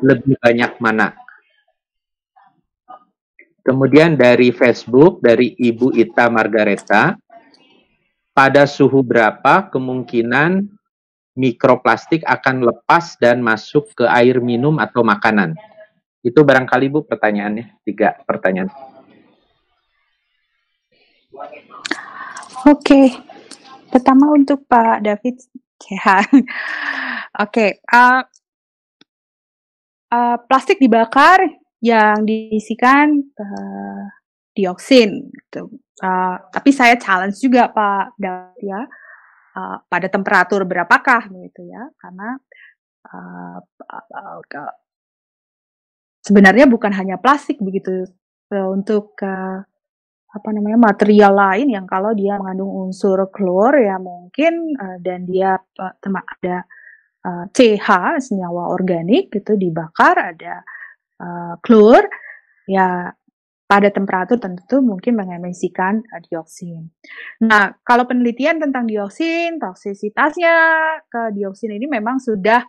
lebih banyak mana? Kemudian dari Facebook, dari Ibu Ita Margareta, pada suhu berapa kemungkinan mikroplastik akan lepas dan masuk ke air minum atau makanan? Itu barangkali Bu pertanyaannya, tiga pertanyaan. Oke, pertama untuk Pak David Sehat. Oke, uh, uh, plastik dibakar yang diisikan uh, dioksin gitu. Uh, tapi saya challenge juga Pak Daud ya uh, pada temperatur berapakah gitu ya karena uh, uh, sebenarnya bukan hanya plastik begitu uh, untuk uh, apa namanya material lain yang kalau dia mengandung unsur klor ya mungkin uh, dan dia uh, ada uh, CH senyawa organik gitu dibakar ada uh, klor ya pada temperatur tentu mungkin mengemisikan uh, dioksin. Nah, kalau penelitian tentang dioksin, toksisitasnya ke dioksin ini memang sudah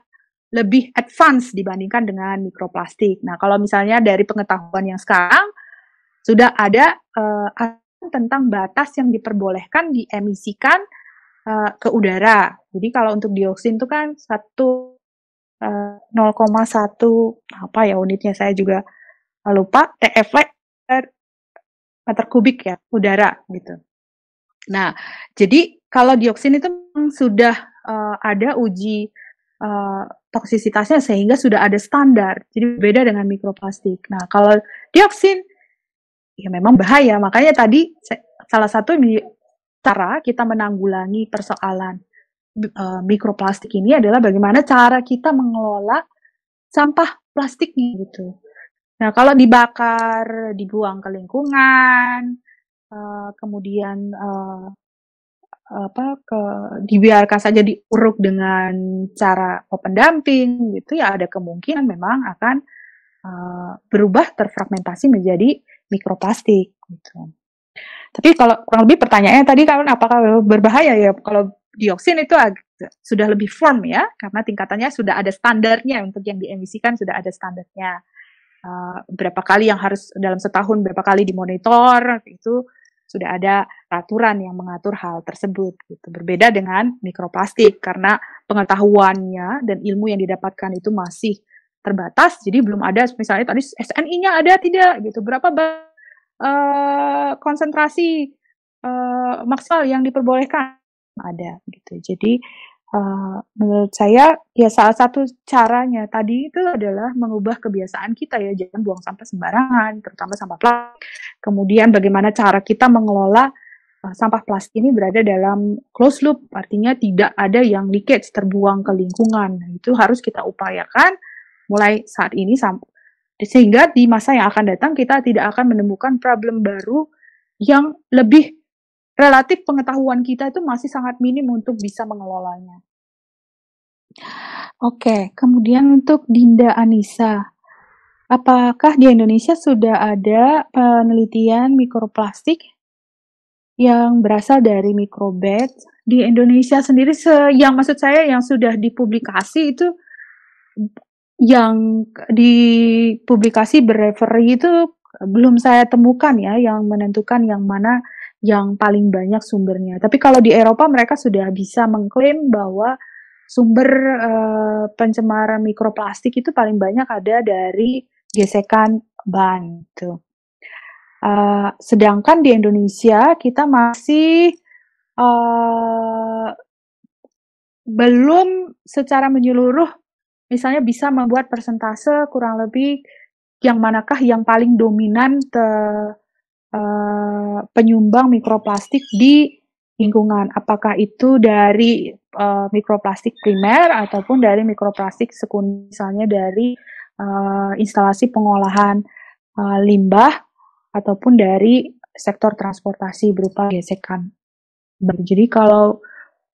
lebih advance dibandingkan dengan mikroplastik. Nah, kalau misalnya dari pengetahuan yang sekarang sudah ada uh, tentang batas yang diperbolehkan diemisikan uh, ke udara. Jadi kalau untuk dioksin itu kan satu uh, 0,1 apa ya unitnya saya juga lupa per meter kubik ya udara gitu. Nah, jadi kalau dioksin itu sudah uh, ada uji uh, toksisitasnya sehingga sudah ada standar. Jadi beda dengan mikroplastik. Nah, kalau dioksin ya memang bahaya. Makanya tadi salah satu cara kita menanggulangi persoalan uh, mikroplastik ini adalah bagaimana cara kita mengelola sampah plastiknya gitu. Nah, kalau dibakar, dibuang ke lingkungan, uh, kemudian uh, apa ke dibiarkan saja diuruk dengan cara open dumping gitu ya ada kemungkinan memang akan uh, berubah terfragmentasi menjadi mikroplastik gitu. Tapi kalau kurang lebih pertanyaannya tadi kan apakah berbahaya ya kalau dioksin itu sudah lebih firm ya karena tingkatannya sudah ada standarnya untuk yang diemisikan sudah ada standarnya. Uh, berapa kali yang harus dalam setahun berapa kali dimonitor itu sudah ada aturan yang mengatur hal tersebut gitu. Berbeda dengan mikroplastik karena pengetahuannya dan ilmu yang didapatkan itu masih terbatas jadi belum ada misalnya tadi SNI-nya ada tidak gitu. Berapa uh, konsentrasi uh, maksimal yang diperbolehkan? Ada gitu. Jadi uh, menurut saya ya salah satu caranya tadi itu adalah mengubah kebiasaan kita ya. Jangan buang sampah sembarangan terutama sampah plastik. Kemudian bagaimana cara kita mengelola uh, sampah plastik ini berada dalam close loop artinya tidak ada yang leakage terbuang ke lingkungan. Nah, itu harus kita upayakan mulai saat ini sehingga di masa yang akan datang kita tidak akan menemukan problem baru yang lebih relatif pengetahuan kita itu masih sangat minim untuk bisa mengelolanya. Oke, kemudian untuk Dinda Anissa, apakah di Indonesia sudah ada penelitian mikroplastik yang berasal dari mikrobed? Di Indonesia sendiri, yang maksud saya yang sudah dipublikasi itu yang dipublikasi berreferi itu belum saya temukan ya yang menentukan yang mana yang paling banyak sumbernya. Tapi kalau di Eropa mereka sudah bisa mengklaim bahwa sumber uh, pencemaran mikroplastik itu paling banyak ada dari gesekan ban itu. Uh, sedangkan di Indonesia kita masih uh, belum secara menyeluruh misalnya bisa membuat persentase kurang lebih yang manakah yang paling dominan te, uh, penyumbang mikroplastik di lingkungan. Apakah itu dari uh, mikroplastik primer ataupun dari mikroplastik sekunder, misalnya dari uh, instalasi pengolahan uh, limbah ataupun dari sektor transportasi berupa gesekan. Jadi kalau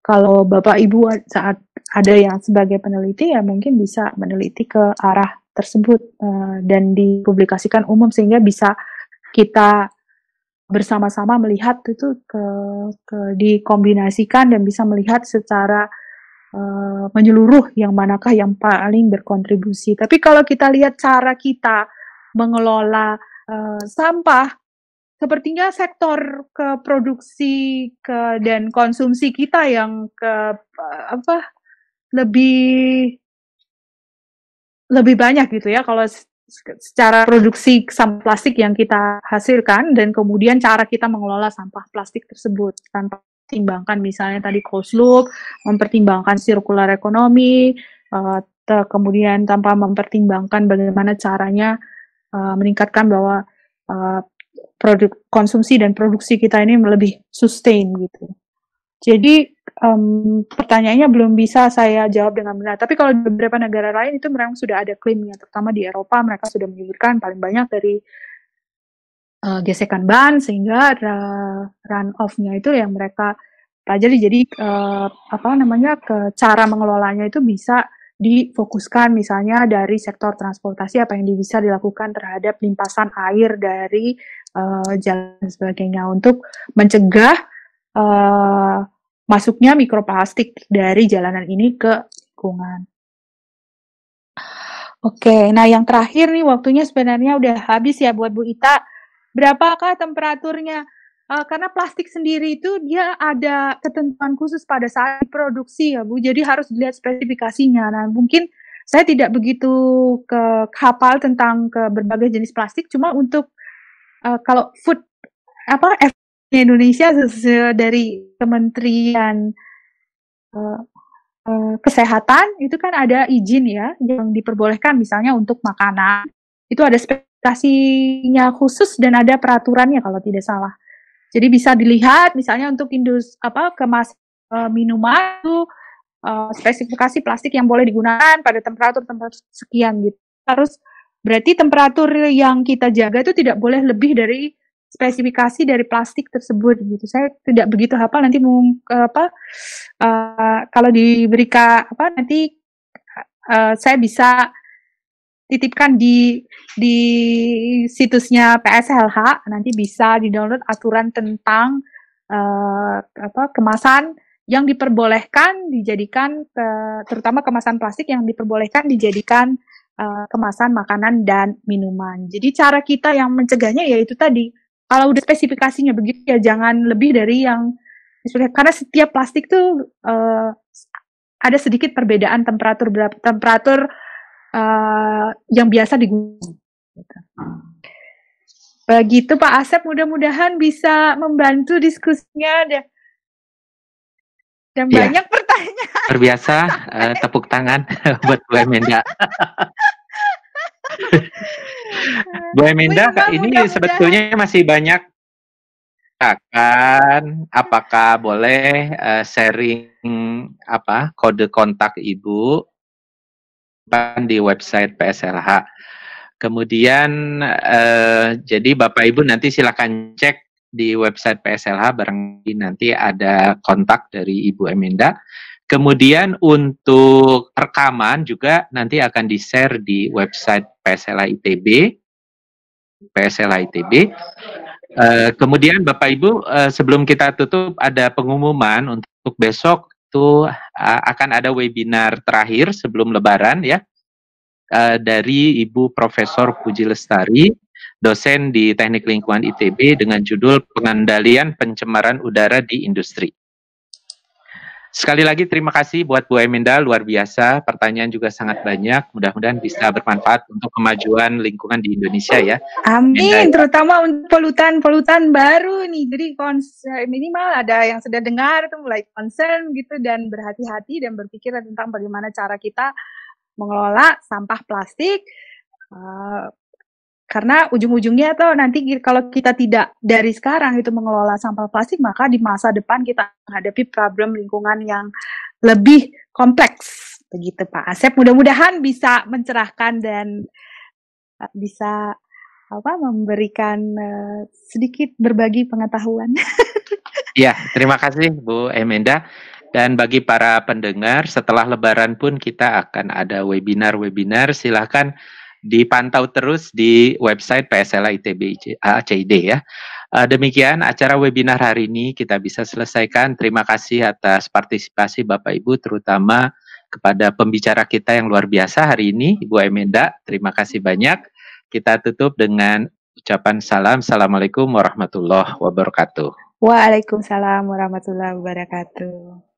kalau Bapak Ibu saat ada yang sebagai peneliti ya mungkin bisa meneliti ke arah tersebut uh, dan dipublikasikan umum sehingga bisa kita bersama-sama melihat itu ke, ke dikombinasikan dan bisa melihat secara uh, menyeluruh yang manakah yang paling berkontribusi. Tapi kalau kita lihat cara kita mengelola uh, sampah sepertinya sektor ke produksi ke dan konsumsi kita yang ke apa lebih lebih banyak gitu ya kalau secara produksi sampah plastik yang kita hasilkan dan kemudian cara kita mengelola sampah plastik tersebut tanpa mempertimbangkan misalnya tadi closed loop, mempertimbangkan circular economy, uh, kemudian tanpa mempertimbangkan bagaimana caranya uh, meningkatkan bahwa uh, produk konsumsi dan produksi kita ini lebih sustain gitu. Jadi um, pertanyaannya belum bisa saya jawab dengan benar. Tapi kalau beberapa negara lain itu memang sudah ada klaimnya, terutama di Eropa mereka sudah menyebutkan paling banyak dari uh, gesekan ban sehingga run off-nya itu yang mereka pelajari. Jadi uh, apa namanya ke cara mengelolanya itu bisa difokuskan misalnya dari sektor transportasi apa yang bisa dilakukan terhadap limpasan air dari uh, jalan sebagainya. Untuk mencegah uh, masuknya mikroplastik dari jalanan ini ke lingkungan. Oke, nah yang terakhir nih waktunya sebenarnya udah habis ya buat Bu Ita. Berapakah temperaturnya? Uh, karena plastik sendiri itu dia ada ketentuan khusus pada saat produksi ya Bu. Jadi harus dilihat spesifikasinya. Nah mungkin saya tidak begitu ke hafal tentang ke berbagai jenis plastik. Cuma untuk uh, kalau food apa Indonesia dari Kementerian uh, uh, Kesehatan itu kan ada izin ya yang diperbolehkan misalnya untuk makanan itu ada spesifikasinya khusus dan ada peraturannya kalau tidak salah. Jadi bisa dilihat misalnya untuk indus apa kemas uh, minuman itu uh, spesifikasi plastik yang boleh digunakan pada temperatur temperatur sekian gitu. Harus berarti temperatur yang kita jaga itu tidak boleh lebih dari spesifikasi dari plastik tersebut gitu. Saya tidak begitu hafal nanti mau apa uh, kalau diberikan apa nanti uh, saya bisa titipkan di di situsnya PSLH nanti bisa di-download aturan tentang uh, apa kemasan yang diperbolehkan dijadikan uh, terutama kemasan plastik yang diperbolehkan dijadikan uh, kemasan makanan dan minuman. Jadi cara kita yang mencegahnya yaitu tadi kalau udah spesifikasinya begitu ya jangan lebih dari yang karena setiap plastik tuh uh, ada sedikit perbedaan temperatur temperatur uh, yang biasa digunakan. Gitu. Begitu Pak Asep, mudah-mudahan bisa membantu diskusinya dan, dan ya. banyak pertanyaan. Terbiasa uh, tepuk tangan buat Bu Emenda. Bu Eminda, ini mudah sebetulnya masih banyak akan apakah boleh uh, sharing apa kode kontak ibu di website PSLH. Kemudian uh, jadi Bapak Ibu nanti silakan cek di website PSLH barangkali nanti ada kontak dari Ibu Eminda. Kemudian untuk rekaman juga nanti akan di-share di website PSLA ITB. PSLA ITB. Uh, kemudian Bapak Ibu uh, sebelum kita tutup ada pengumuman untuk besok itu uh, akan ada webinar terakhir sebelum Lebaran ya uh, dari Ibu Profesor Puji Lestari, dosen di Teknik Lingkungan ITB dengan judul Pengendalian Pencemaran Udara di Industri. Sekali lagi terima kasih buat Bu Eminda, luar biasa. Pertanyaan juga sangat banyak. Mudah-mudahan bisa bermanfaat untuk kemajuan lingkungan di Indonesia ya. Amin, Eminda. terutama untuk polutan-polutan baru nih. Jadi minimal ada yang sudah dengar itu mulai concern gitu dan berhati-hati dan berpikir tentang bagaimana cara kita mengelola sampah plastik. Uh, karena ujung-ujungnya tuh nanti kalau kita tidak dari sekarang itu mengelola sampah plastik, maka di masa depan kita menghadapi problem lingkungan yang lebih kompleks. Begitu Pak Asep. Mudah-mudahan bisa mencerahkan dan eh, bisa apa memberikan uh, sedikit berbagi pengetahuan. Ya, terima kasih Bu Emenda. Dan bagi para pendengar, setelah Lebaran pun kita akan ada webinar-webinar. Silahkan dipantau terus di website PSLA ITB CID ya. Uh, demikian acara webinar hari ini kita bisa selesaikan. Terima kasih atas partisipasi Bapak Ibu terutama kepada pembicara kita yang luar biasa hari ini Ibu Emenda. Terima kasih banyak. Kita tutup dengan ucapan salam. Assalamualaikum warahmatullahi wabarakatuh. Waalaikumsalam warahmatullahi wabarakatuh.